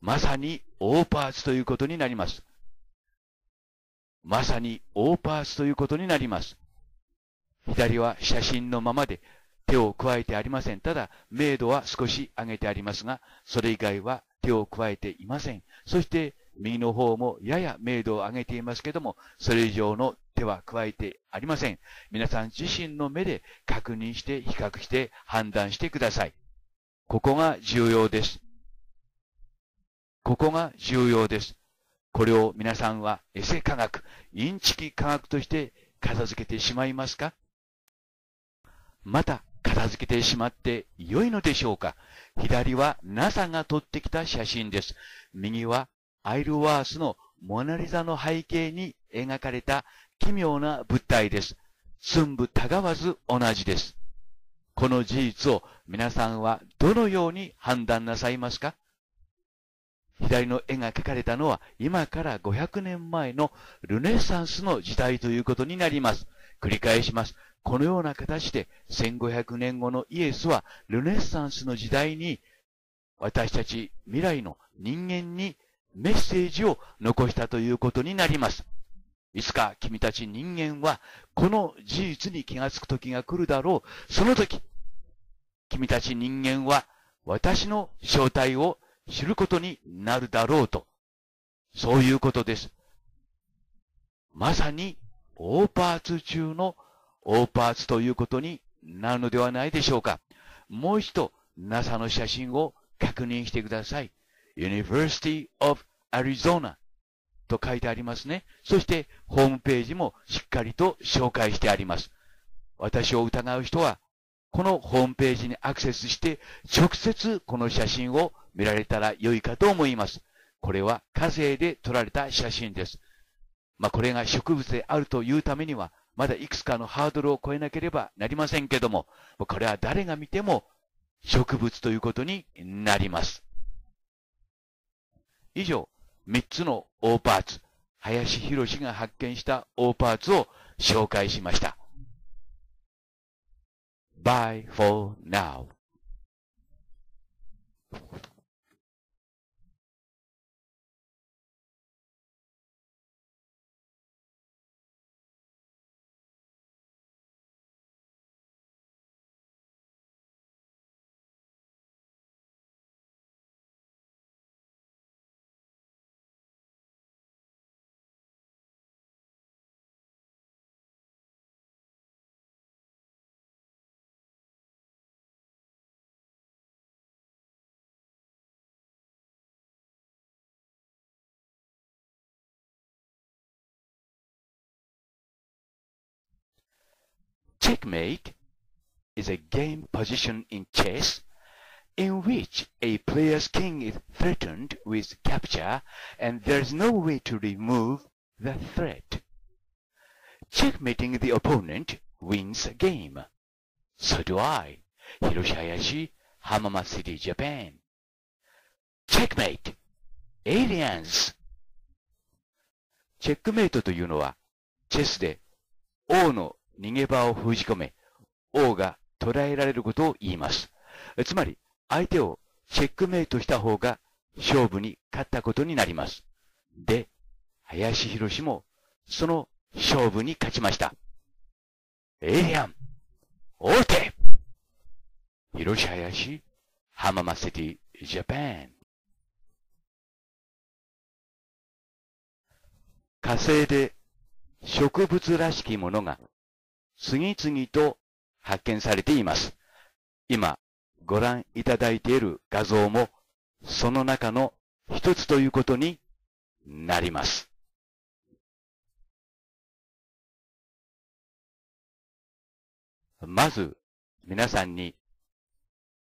まさにオーパーツということになります。まさにオーパーツということになります。左は写真のままで手を加えてありません。ただ、明度は少し上げてありますが、それ以外は手を加えていません。そして、右の方もやや明度を上げていますけども、それ以上の手は加えてありません。皆さん自身の目で確認して比較して判断してください。ここが重要です。ここが重要です。これを皆さんはエセ科学、インチキ科学として片付けてしまいますか？また片付けてしまって良いのでしょうか？左は NASA が撮ってきた写真です。右はアイルワースのモナリザの背景に描かれた奇妙な物体です。寸部たがわず同じです。この事実を皆さんはどのように判断なさいますか？左の絵が描かれたのは今から500年前のルネサンスの時代ということになります。繰り返します。このような形で1500年後のイエスはルネサンスの時代に私たち未来の人間にメッセージを残したということになります。いつか君たち人間はこの事実に気がつく時が来るだろう。その時、君たち人間は私の正体を知ることになるだろうと。そういうことです。まさに、オーパーツ中のオーパーツということになるのではないでしょうか。もう一度、NASA の写真を確認してください。University of Arizona と書いてありますね。そして、ホームページもしっかりと紹介してあります。私を疑う人は、このホームページにアクセスして、直接この写真を見られたら良いかと思います。これは火星で撮られた写真です。まあ、これが植物であるというためには、まだいくつかのハードルを超えなければなりませんけども、これは誰が見ても植物ということになります。以上、3つのオーパーツ、林博士が発見したオーパーツを紹介しました。Bye for now. Checkmate is a game position in chess in which a player's king is threatened with capture and there's no way to remove the threat. Checkmating the opponent wins a game. So do I. Hiroshi Hayashi, Hamama City, Japan. Checkmate! Aliens! チェックメイトというのは、チェスで王の 逃げ場を封じ込め、王が捕らえられることを言います。つまり、相手をチェックメイトした方が勝負に勝ったことになります。で、林博士もその勝負に勝ちました。エイリアン、王手広し林、浜松シティ、ジャパン。火星で植物らしきものが次々と発見されています。今、ご覧いただいている画像も、その中の一つということになります。まず、皆さんに、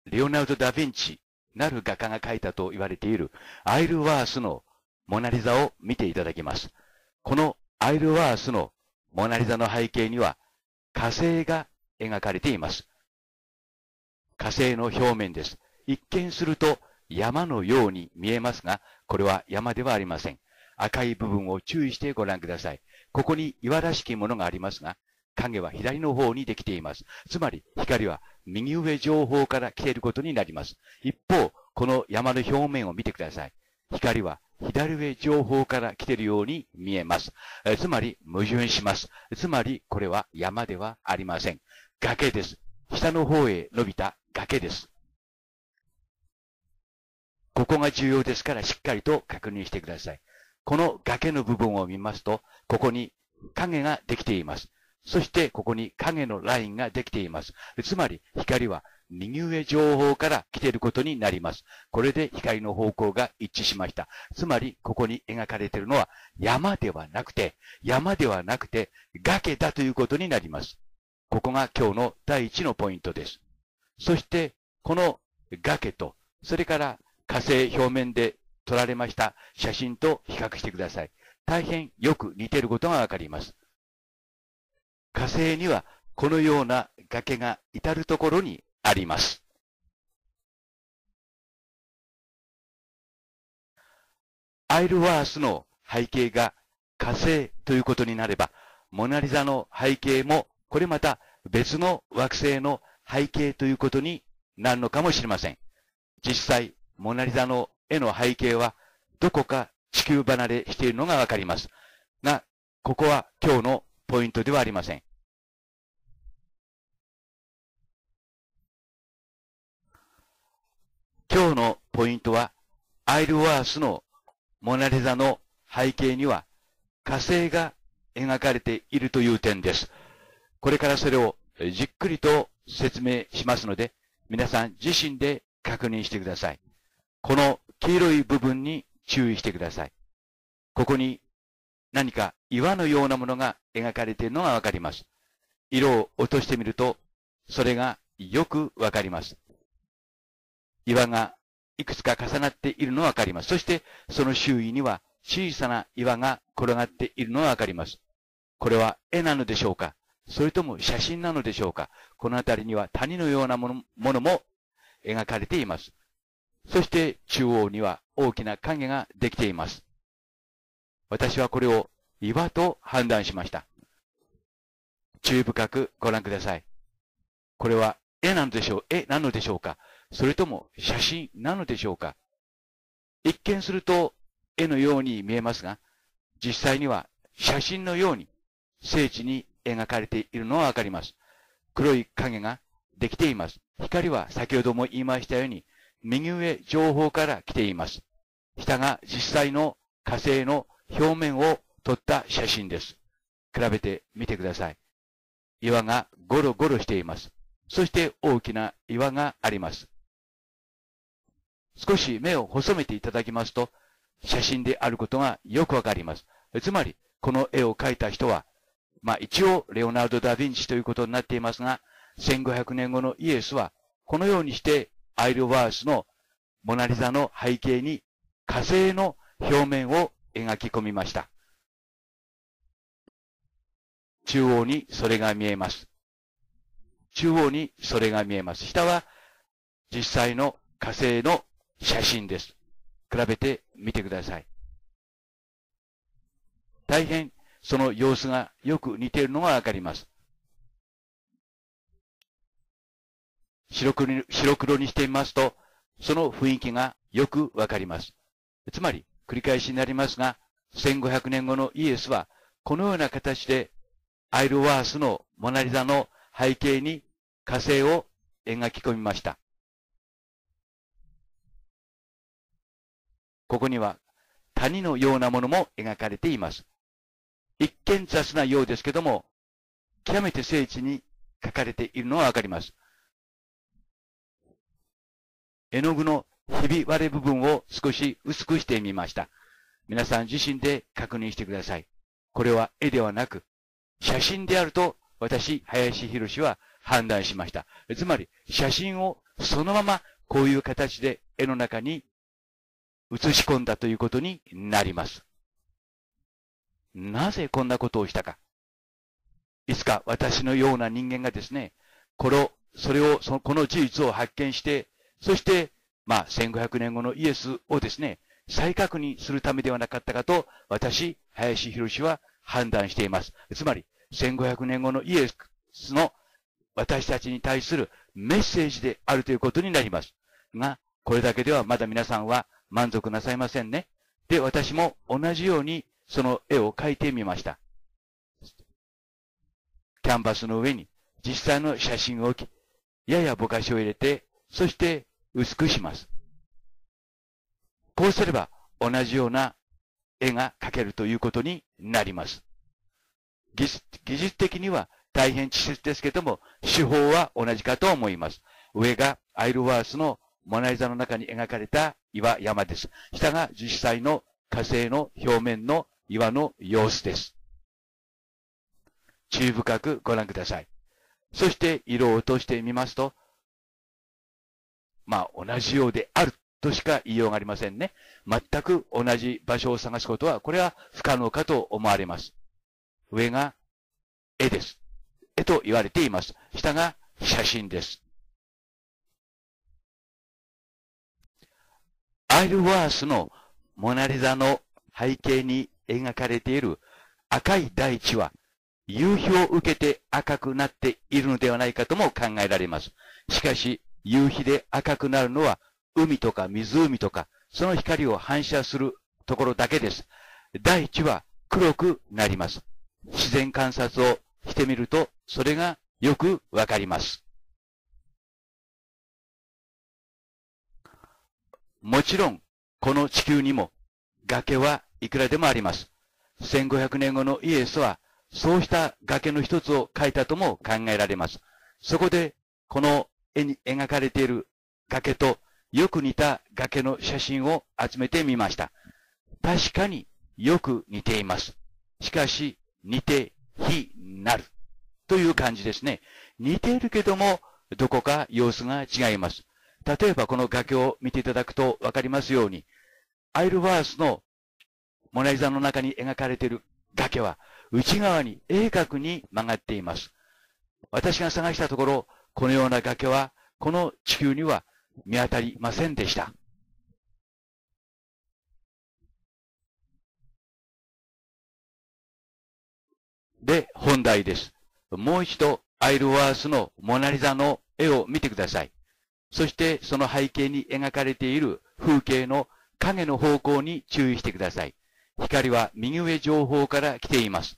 レオナルド・ダ・ヴィンチなる画家が描いたと言われているアイルワースのモナリザを見ていただきます。このアイルワースのモナリザの背景には火星が描かれています。火星の表面です。一見すると山のように見えますが、これは山ではありません。赤い部分を注意してご覧ください。ここに岩らしきものがありますが、影は左の方にできています。つまり、光は右上上方から来ていることになります。一方、この山の表面を見てください。光は左上上方から来ているように見えます。つまり、矛盾します。つまり、これは山ではありません。崖です。下の方へ伸びた崖です。ここが重要ですからしっかりと確認してください。この崖の部分を見ますと、ここに影ができています。そしてここに影のラインができています。つまり光は右上上方から来ていることになります。これで光の方向が一致しました。つまりここに描かれているのは山ではなくて、山ではなくて崖だということになります。ここが今日の第一のポイントです。そしてこの崖と、それから火星表面で撮られました写真と比較してください。大変よく似ていることがわかります。火星にはこのような崖が至るところにあります。アイルワースの背景が火星ということになれば、モナリザの背景もこれまた別の惑星の背景ということになるのかもしれません。実際、モナリザの絵の背景はどこか地球離れしているのがわかります。が、ここは今日のポイントではありません。今日のポイントは、アイルワースのモナリザの背景には火星が描かれているという点です。これからそれをじっくりと説明しますので、皆さん自身で確認してください。この黄色い部分に注意してください。ここに何か岩のようなものが描かれているのがわかります。色を落としてみると、それがよくわかります。岩がいくつか重なっているのがわかります。そして、その周囲には小さな岩が転がっているのがわかります。これは絵なのでしょうか？それとも写真なのでしょうか？この辺りには谷のようなものも描かれています。そして中央には大きな影ができています。私はこれを岩と判断しました。注意深くご覧ください。これは絵なのでしょう、絵なのでしょうか？それとも写真なのでしょうか？一見すると絵のように見えますが、実際には写真のように聖地に描かれているのはわかります。黒い影ができています。光は先ほども言いましたように、右上上方から来ています。下が実際の火星の表面を撮った写真です。比べてみてください。岩がゴロゴロしています。そして大きな岩があります。少し目を細めていただきますと、写真であることがよくわかります。つまり、この絵を描いた人は、まあ一応、レオナルド・ダ・ヴィンチということになっていますが、1500年後のイエスは、このようにしてアイルワースのモナリザの背景に火星の表面を描き込みました。中央にそれが見えます。中央にそれが見えます。下は実際の火星の写真です。比べてみてください。大変その様子がよく似ているのがわかります。白黒に白黒にしてみますと、その雰囲気がよくわかります。つまり、繰り返しになりますが、1500年後のイエスは、このような形で、アイルワースのモナリザの背景に火星を描き込みました。ここには谷のようなものも描かれています。一見雑なようですけども、極めて精緻に書かれているのはわかります。絵の具のひび割れ部分を少し薄くしてみました。皆さん自身で確認してください。これは絵ではなく、写真であると私、林博士は判断しました。つまり、写真をそのままこういう形で絵の中に写し込んだということになります。なぜこんなことをしたか。いつか私のような人間がですね、この、それを、その、この事実を発見して、そして、まあ、1500年後のイエスをですね、再確認するためではなかったかと、私、林博士は判断しています。つまり、1500年後のイエスの私たちに対するメッセージであるということになります。が、これだけではまだ皆さんは満足なさいませんね。で、私も同じようにその絵を描いてみました。キャンバスの上に実際の写真を置き、ややぼかしを入れて、そして薄くします。こうすれば同じような絵が描けるということになります。技術的には大変稚拙ですけども、手法は同じかと思います。上がアイルワースのモナリザの中に描かれた岩山です。下が実際の火星の表面の岩の様子です。注意深くご覧ください。そして色を落としてみますと、まあ同じようであるとしか言いようがありませんね。全く同じ場所を探すことは、これは不可能かと思われます。上が絵です。絵と言われています。下が写真です。アイルワースのモナリザの背景に描かれている赤い大地は夕日を受けて赤くなっているのではないかとも考えられます。しかし、夕日で赤くなるのは海とか湖とか、その光を反射するところだけです。大地は黒くなります。自然観察をしてみると、それがよくわかります。もちろん、この地球にも崖はいくらでもあります。1500年後のイエスは、そうした崖の一つを描いたとも考えられます。そこで、この絵に描かれている崖とよく似た崖の写真を集めてみました。確かによく似ています。しかし、似て非なる。という感じですね。似ているけども、どこか様子が違います。例えばこの崖を見ていただくとわかりますように、アイルワースのモナリザの中に描かれている崖は内側に鋭角に曲がっています。私が探したところ、このような崖はこの地球には見当たりませんでした。で、本題です。もう一度、アイルワースのモナリザの絵を見てください。そしてその背景に描かれている風景の影の方向に注意してください。光は右上上方から来ています。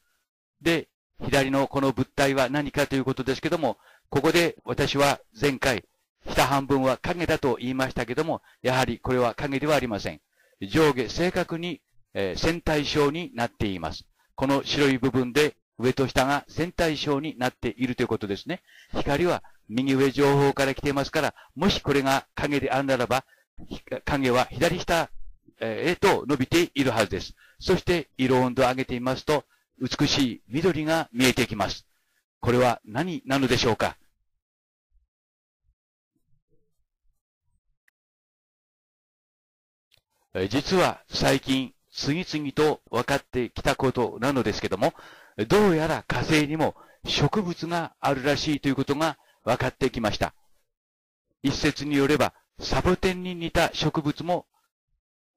で、左のこの物体は何かということですけども、ここで私は前回、下半分は影だと言いましたけども、やはりこれは影ではありません。上下正確に、えー、線対称になっています。この白い部分で上と下が線対称になっているということですね。光は右上上方から来ていますから、もしこれが影であるならば、影は左下へと伸びているはずです。そして色温度を上げてみますと、美しい緑が見えてきます。これは何なのでしょうか？実は最近次々と分かってきたことなのですけども、どうやら火星にも植物があるらしいということが分かってきました。一説によれば、サボテンに似た植物も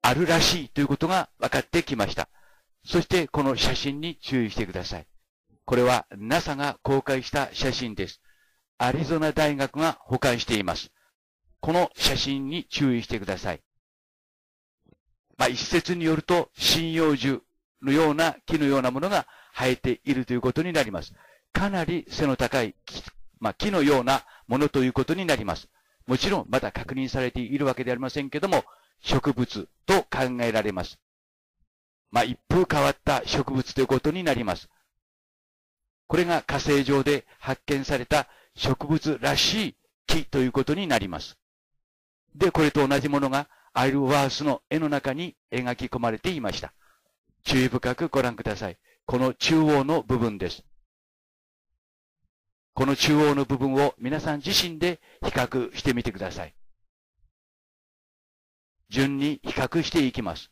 あるらしいということが分かってきました。そしてこの写真に注意してください。これは NASA が公開した写真です。アリゾナ大学が保管しています。この写真に注意してください。まあ、一説によると、針葉樹のような木のようなものが生えているということになります。かなり背の高い木、まあ、木のようなものということになります。もちろんまだ確認されているわけではありませんけども、植物と考えられます。まあ、一風変わった植物ということになります。これが火星上で発見された植物らしい木ということになります。で、これと同じものがアイルワースの絵の中に描き込まれていました。注意深くご覧ください。この中央の部分です。この中央の部分を皆さん自身で比較してみてください。順に比較していきます。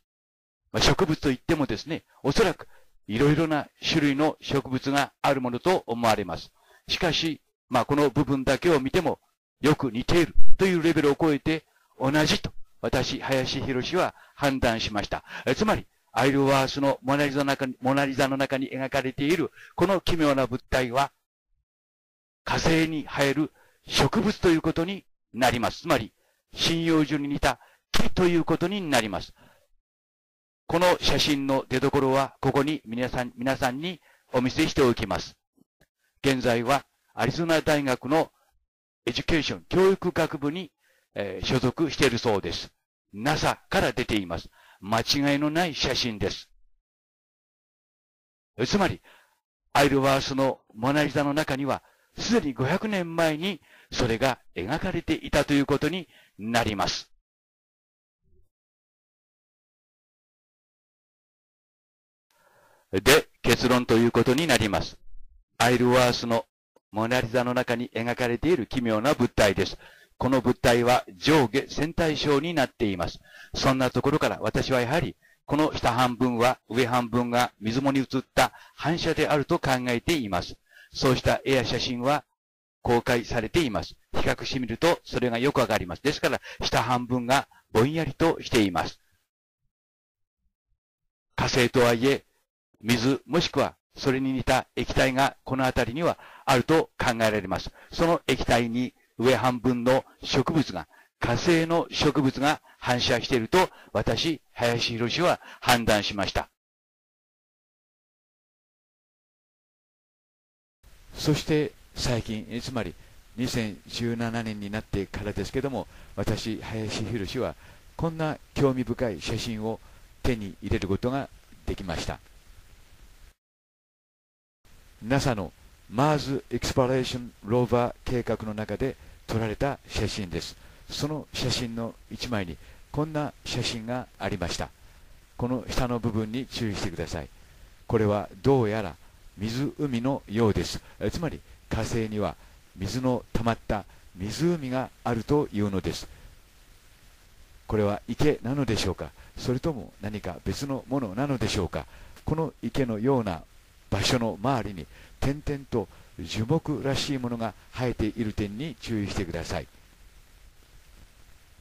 まあ、植物といってもですね、おそらくいろいろな種類の植物があるものと思われます。しかし、まあ、この部分だけを見てもよく似ているというレベルを超えて同じと私、林博士は判断しました。つまり、アイルワースのモナリザの中に、モナリザの中に描かれているこの奇妙な物体は火星に生える植物ということになります。つまり、針葉樹に似た木ということになります。この写真の出所は、ここに皆さん、皆さんにお見せしておきます。現在は、アリゾナ大学の Education、教育学部に、えー、所属しているそうです。NASA から出ています。間違いのない写真です。つまり、アイルワースのモナリザの中には、すでに500年前にそれが描かれていたということになります。で、結論ということになります。アイルワースのモナリザの中に描かれている奇妙な物体です。この物体は上下線体症になっています。そんなところから私はやはり、この下半分は上半分が水藻に映った反射であると考えています。そうした絵や写真は公開されています。比較してみるとそれがよくわかります。ですから、下半分がぼんやりとしています。火星とはいえ、水もしくはそれに似た液体がこの辺りにはあると考えられます。その液体に上半分の植物が、火星の植物が反射していると私、林博士は判断しました。そして最近、つまり2017年になってからですけども、私、林博はこんな興味深い写真を手に入れることができました。NASA の Mars Exploration Rover 計画の中で撮られた写真です。その写真の1枚にこんな写真がありました。この下の部分に注意してください。これはどうやら湖のようです。つまり火星には水の溜まった湖があるというのです。これは池なのでしょうか？それとも何か別のものなのでしょうか？この池のような場所の周りに点々と樹木らしいものが生えている点に注意してください。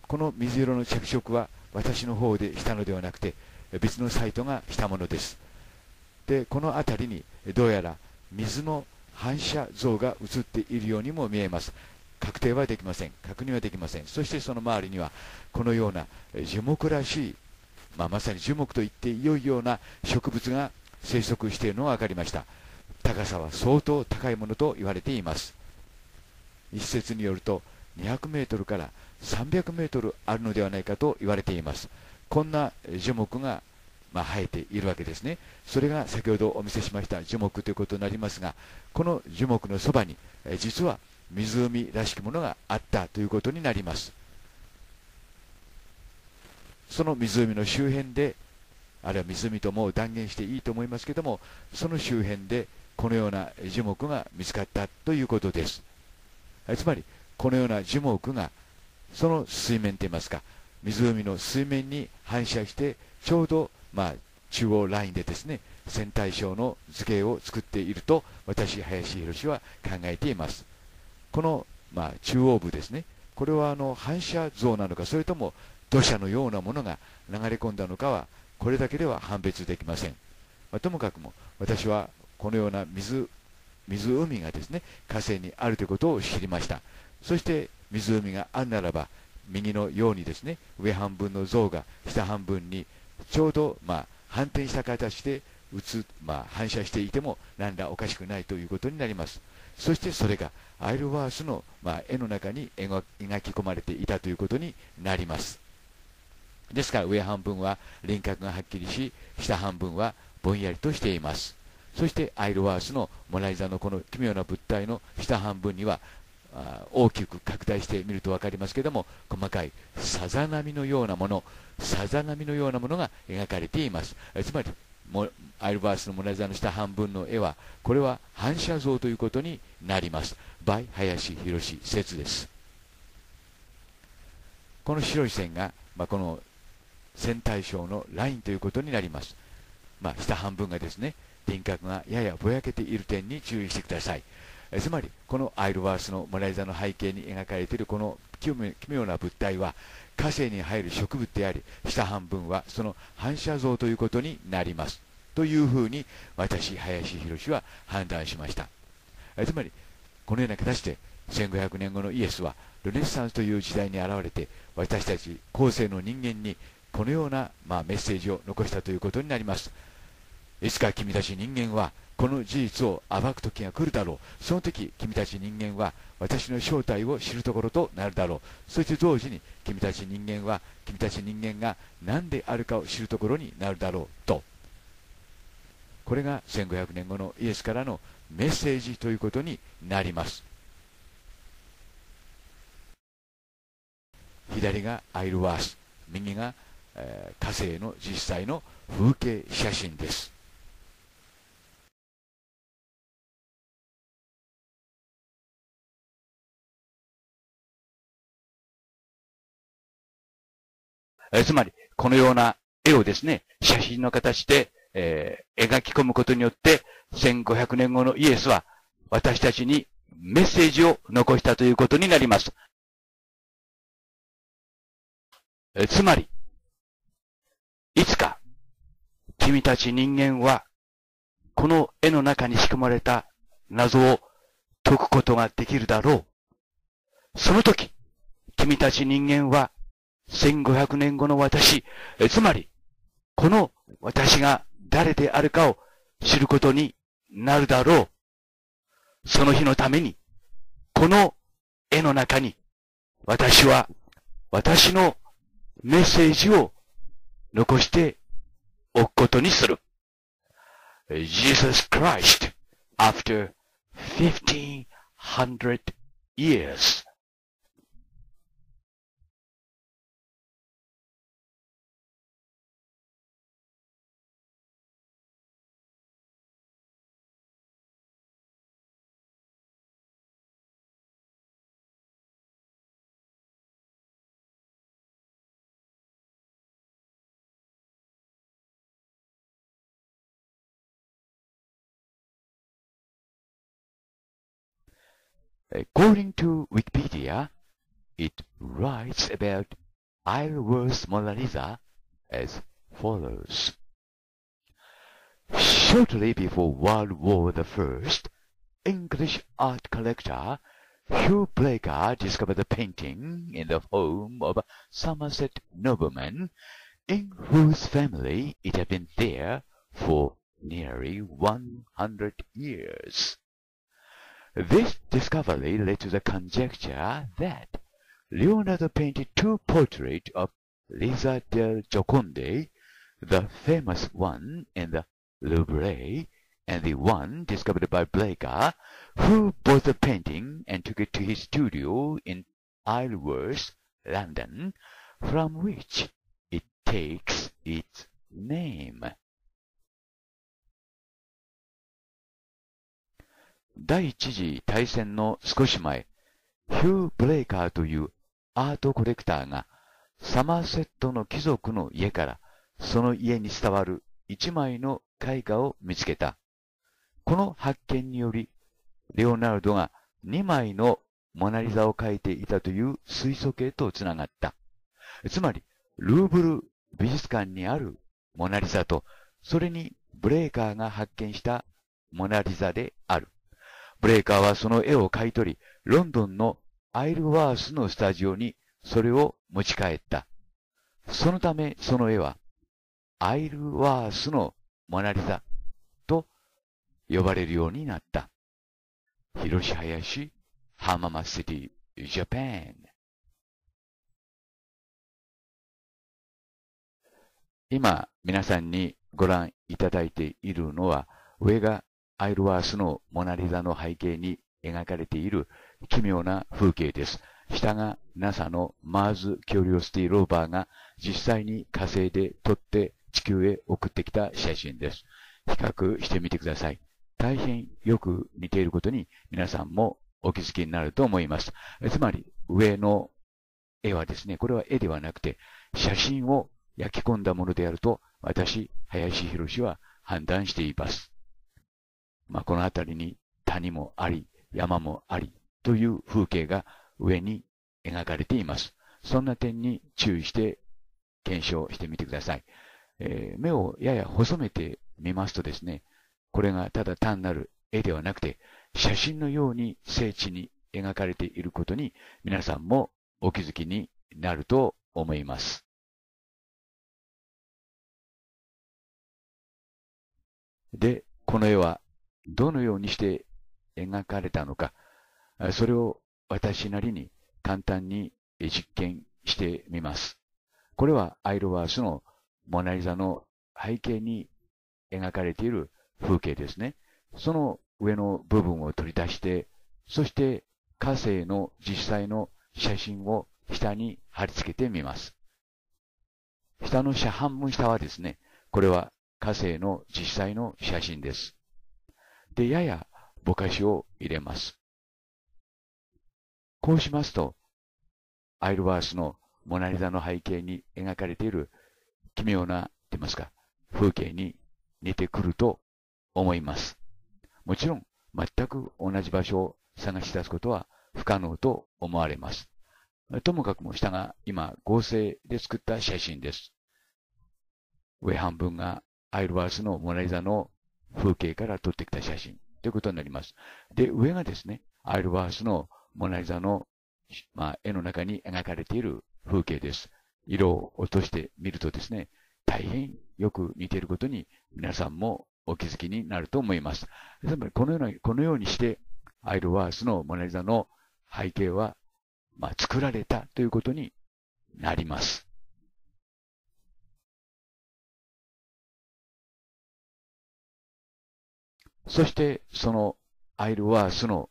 この水色の着色は私の方でしたのではなくて別のサイトがしたものです。でこの辺りにどうやら水の反射像が映っているようにも見えます。確定はできません。確認はできません。そしてその周りにはこのような樹木らしい、まあ、まさに樹木と言って良いような植物が生息しているのが分かりました。高さは相当高いものと言われています。一説によると200メートルから300メートルあるのではないかと言われています。こんな樹木が、まあ、生えているわけですね。それが先ほどお見せしました樹木ということになりますがこの樹木のそばにえ実は湖らしきものがあったということになります。その湖の周辺であるいは湖とも断言していいと思いますけどもその周辺でこのような樹木が見つかったということです。つまりこのような樹木がその水面といいますか湖の水面に反射してちょうど、まあ、中央ラインでですね線対称の図形を作っていると私林博は考えています。この、まあ、中央部ですねこれはあの反射像なのかそれとも土砂のようなものが流れ込んだのかはこれだけでは判別できません、まあ、ともかくも私はこのような水湖がですね火星にあるということを知りました。そして湖があるならば右のようにですね上半分の像が下半分にちょうど、まあ、反転した形で映、まあ、反射していても何らおかしくないということになります。そしてそれがアイルワースの、まあ、絵の中に描き込まれていたということになります。ですから上半分は輪郭がはっきりし下半分はぼんやりとしています。そしてアイルワースのモナリザのこの奇妙な物体の下半分には大きく拡大してみると分かりますけれども細かいさざ波のようなものさざ波のようなものが描かれていますつまりアイルバースのモナリザの下半分の絵は、これは反射像ということになります。バイ林博説です。この白い線が、まあ、この線対称のラインということになります。まあ、下半分がですね、輪郭がややぼやけている点に注意してください。つまり、このアイルバースのモナリザの背景に描かれているこの奇妙な物体は、火星に入る植物であり、下半分はその反射像ということになります。というふうに、私、林博は判断しました。えつまり、このような形で、1500年後のイエスは、ルネッサンスという時代に現れて、私たち後世の人間にこのような、まあ、メッセージを残したということになります。いつか君たち人間はこの事実を暴く時が来るだろう。その時君たち人間は私の正体を知るところとなるだろう。そして同時に君たち人間は君たち人間が何であるかを知るところになるだろうと。これが1500年後のイエスからのメッセージということになります。左がアイルワース、右が、え、火星の実際の風景写真です。えつまり、このような絵をですね、写真の形で、えー、描き込むことによって、1500年後のイエスは、私たちにメッセージを残したということになります。えつまり、いつか、君たち人間は、この絵の中に仕組まれた謎を解くことができるだろう。その時、君たち人間は1500年後の私、つまり、この私が誰であるかを知ることになるだろう。その日のために、この絵の中に、私は私のメッセージを残しておくことにする。Jesus Christ after 1500 years. According to Wikipedia, it writes about Isleworth Mona Lisa as follows. Shortly before World War I, English art collector Hugh Blaker discovered the painting in the home of a Somerset nobleman in whose family it had been there for nearly 100 years. This discovery led to the conjecture that Leonardo painted two portraits of Lisa del Gioconde, the famous one in the Louvre, and the one discovered by Blaker, who bought the painting and took it to his studio in Isleworth, London, from which it takes its name. 第一次大戦の少し前、ヒュー・ブレイカーというアートコレクターがサマーセットの貴族の家からその家に伝わる一枚の絵画を見つけた。この発見により、レオナルドが2枚のモナリザを描いていたという推測へとつながった。つまり、ルーブル美術館にあるモナリザと、それにブレーカーが発見したモナリザである。ブレーカーはその絵を買い取り、ロンドンのアイルワースのスタジオにそれを持ち帰った。そのためその絵は、アイルワースのモナリザと呼ばれるようになった。広し林、浜松シティ、ジャパン。今、皆さんにご覧いただいているのは、上がアイルワースのモナリザの背景に描かれている奇妙な風景です。下が NASA の Mars Curiosity Rover が実際に火星で撮って地球へ送ってきた写真です。比較してみてください。大変よく似ていることに皆さんもお気づきになると思います。つまり、上の絵はですね、これは絵ではなくて、写真を焼き込んだものであると、私、林博士は判断しています。まあ、この辺りに谷もあり、山もあり、という風景が上に描かれています。そんな点に注意して検証してみてください。えー、目をやや細めてみますとですね、これがただ単なる絵ではなくて、写真のように精緻に描かれていることに皆さんもお気づきになると思います。で、この絵はどのようにして描かれたのか、それを私なりに簡単に実験してみます。これはアイロワースのモナリザの背景に描かれている風景ですね。その上の部分を取り出して、そして火星の実際の写真を下に貼り付けてみます。下の下半分下はですね、これは火星の実際の写真です。で、ややぼかしを入れます。こうしますと、アイルワースのモナリザの背景に描かれている奇妙な、言いますか、風景に似てくると思います。もちろん、全く同じ場所を探し出すことは不可能と思われます。ともかくも下が今合成で作った写真です。上半分がアイルワースのモナリザの風景から撮ってきた写真ということになります。で、上がですね、アイルワースのモナリザの、まあ、絵の中に描かれている風景です。色を落としてみるとですね、大変よく似ていることに皆さんもお気づきになると思います。つまりこのような、このようにしてアイルワースのモナリザの背景は、まあ、作られたということになります。そして、そのアイルワースの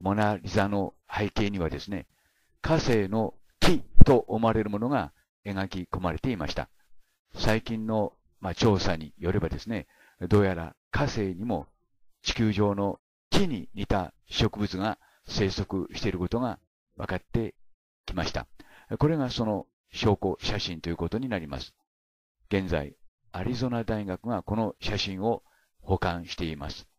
モナリザの背景にはですね、火星の木と思われるものが描き込まれていました。最近の、まあ、調査によればですね、どうやら火星にも地球上の木に似た植物が生息していることが分かってきました。これがその証拠写真ということになります。現在、アリゾナ大学がこの写真を保管しています。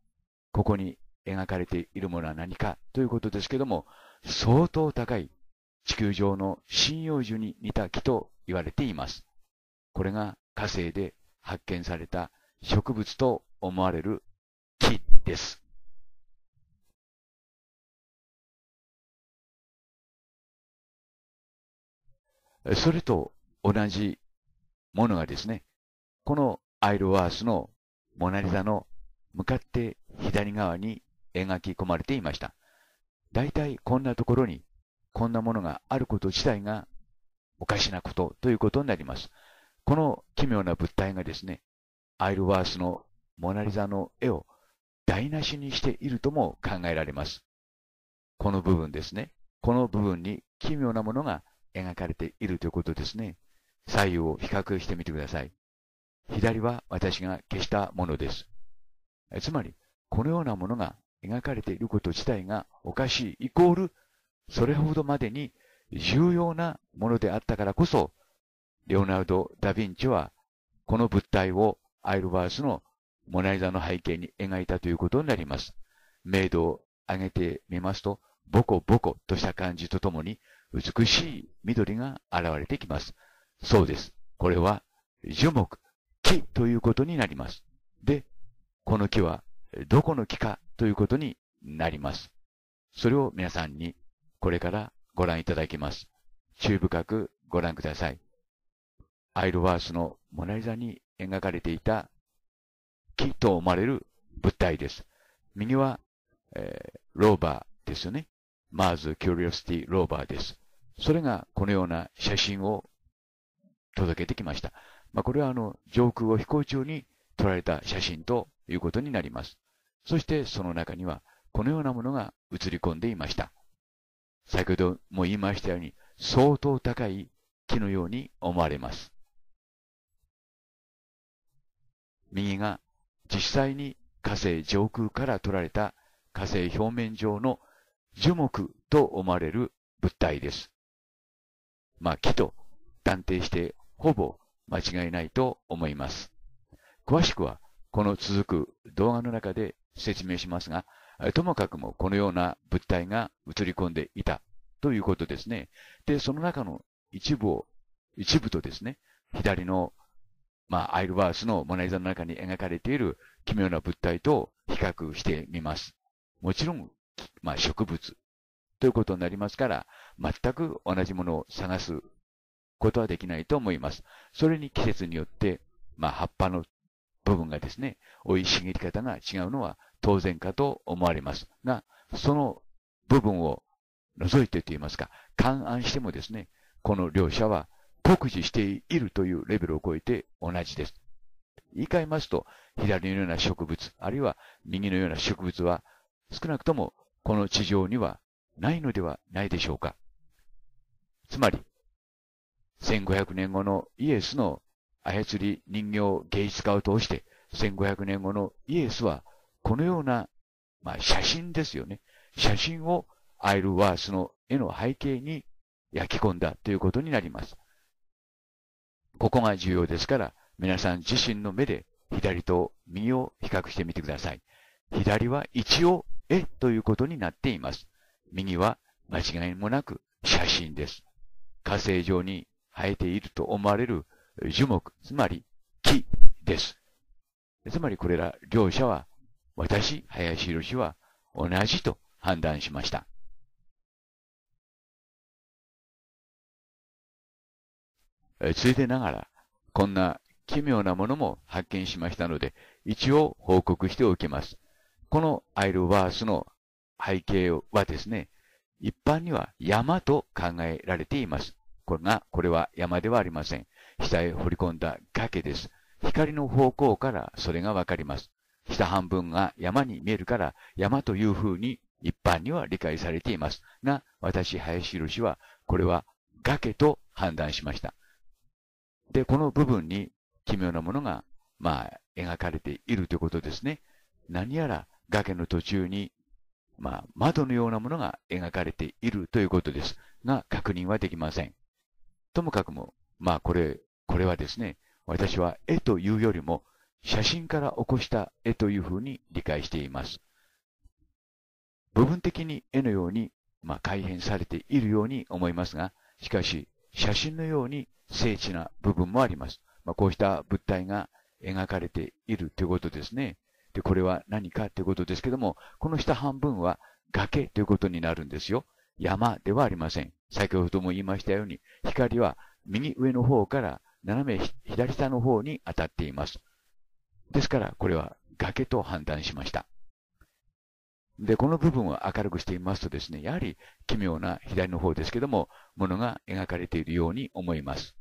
ここに描かれているものは何かということですけども、相当高い地球上の針葉樹に似た木と言われています。これが火星で発見された植物と思われる木です。それと同じものがですね、このアイルワースのモナリザの向かって左側に描き込まれていました。大体こんなところにこんなものがあること自体がおかしなことということになります。この奇妙な物体がですね、アイルワースのモナリザの絵を台無しにしているとも考えられます。この部分ですね。この部分に奇妙なものが描かれているということですね。左右を比較してみてください。左は私が消したものです。つまり、このようなものが描かれていること自体がおかしい、イコール、それほどまでに重要なものであったからこそ、レオナルド・ダ・ヴィンチは、この物体をアイルバースのモナリザの背景に描いたということになります。明度を上げてみますと、ボコボコとした感じとともに、美しい緑が現れてきます。そうです。これは樹木、木ということになります。で、この木はどこの木かということになります。それを皆さんにこれからご覧いただきます。注意深くご覧ください。アイルワースのモナリザに描かれていた木と思われる物体です。右は、えー、ローバーですよね。 Mars Curiosity Rover です。それがこのような写真を届けてきました。まあ、これはあの、上空を飛行中に撮られた写真ということになります。そしてその中にはこのようなものが映り込んでいました。先ほども言いましたように相当高い木のように思われます。右が実際に火星上空から撮られた火星表面上の樹木と思われる物体です。まあ、木と断定してほぼ間違いないと思います。詳しくはこの続く動画の中で説明しますが、ともかくもこのような物体が映り込んでいたということですね。で、その中の一部を、一部とですね、左の、まあ、アイルバースのモナリザの中に描かれている奇妙な物体と比較してみます。もちろん、まあ、植物ということになりますから、全く同じものを探すことはできないと思います。それに季節によって、まあ、葉っぱの部分がですね、生い茂り方が違うのは当然かと思われますが、その部分を除いてと言いますか、勘案してもですね、この両者は酷似しているというレベルを超えて同じです。言い換えますと、左のような植物、あるいは右のような植物は、少なくともこの地上にはないのではないでしょうか。つまり、1500年後のイエスの操り人形芸術家を通して、1500年後のイエスは、このような、まあ、写真ですよね。写真をアイルワースの絵の背景に焼き込んだということになります。ここが重要ですから、皆さん自身の目で左と右を比較してみてください。左は一応絵ということになっています。右は間違いもなく写真です。火星上に生えていると思われる樹木、つまり木です。つまりこれら両者は私、林博は同じと判断しました。ついでながら、こんな奇妙なものも発見しましたので、一応報告しておきます。このアイルワースの背景はですね、一般には山と考えられています。これが、これは山ではありません。下へ掘り込んだ崖です。光の方向からそれがわかります。下半分が山に見えるから山という風に一般には理解されています。が、私、林博はこれは崖と判断しました。で、この部分に奇妙なものが、まあ、描かれているということですね。何やら崖の途中に、まあ、窓のようなものが描かれているということです。が、確認はできません。ともかくも、まあ、これ、これはですね、私は絵というよりも、写真から起こした絵というふうに理解しています。部分的に絵のように、まあ、改変されているように思いますが、しかし、写真のように精緻な部分もあります。まあ、こうした物体が描かれているということですね。で、これは何かということですけども、この下半分は崖ということになるんですよ。山ではありません。先ほども言いましたように、光は右上の方から斜め左下の方に当たっています。ですから、これは崖と判断しました。で、この部分を明るくしてみますとですね、やはり奇妙な左の方ですけども、ものが描かれているように思います。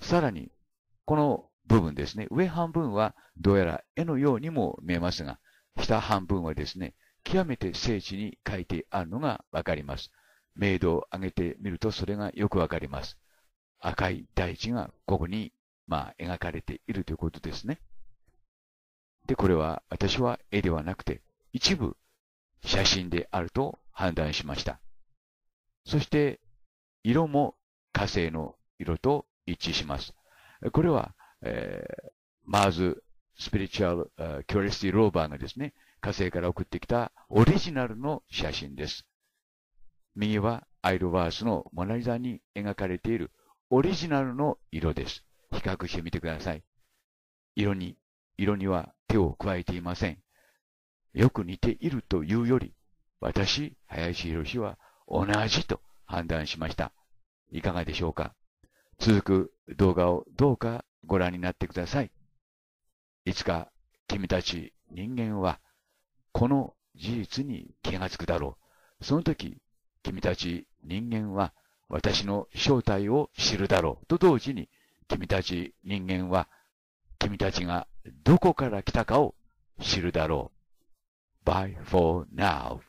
さらに、この部分ですね、上半分はどうやら絵のようにも見えますが、下半分はですね、極めて精緻に書いてあるのがわかります。明度を上げてみるとそれがよくわかります。赤い大地がここに、まあ、描かれているということですね。で、これは私は絵ではなくて、一部写真であると判断しました。そして、色も火星の色と一致します。これは、えー、 Mars Spiritual Curiosity Rover がですね、火星から送ってきたオリジナルの写真です。右はアイルワースのモナリザに描かれているオリジナルの色です。比較してみてください。色に、色には手を加えていません。よく似ているというより、私、林博は同じと判断しました。いかがでしょうか？続く動画をどうかご覧になってください。いつか君たち人間はこの事実に気がつくだろう。その時、君たち人間は私の正体を知るだろう。と同時に、君たち人間は君たちがどこから来たかを知るだろう。Bye for now.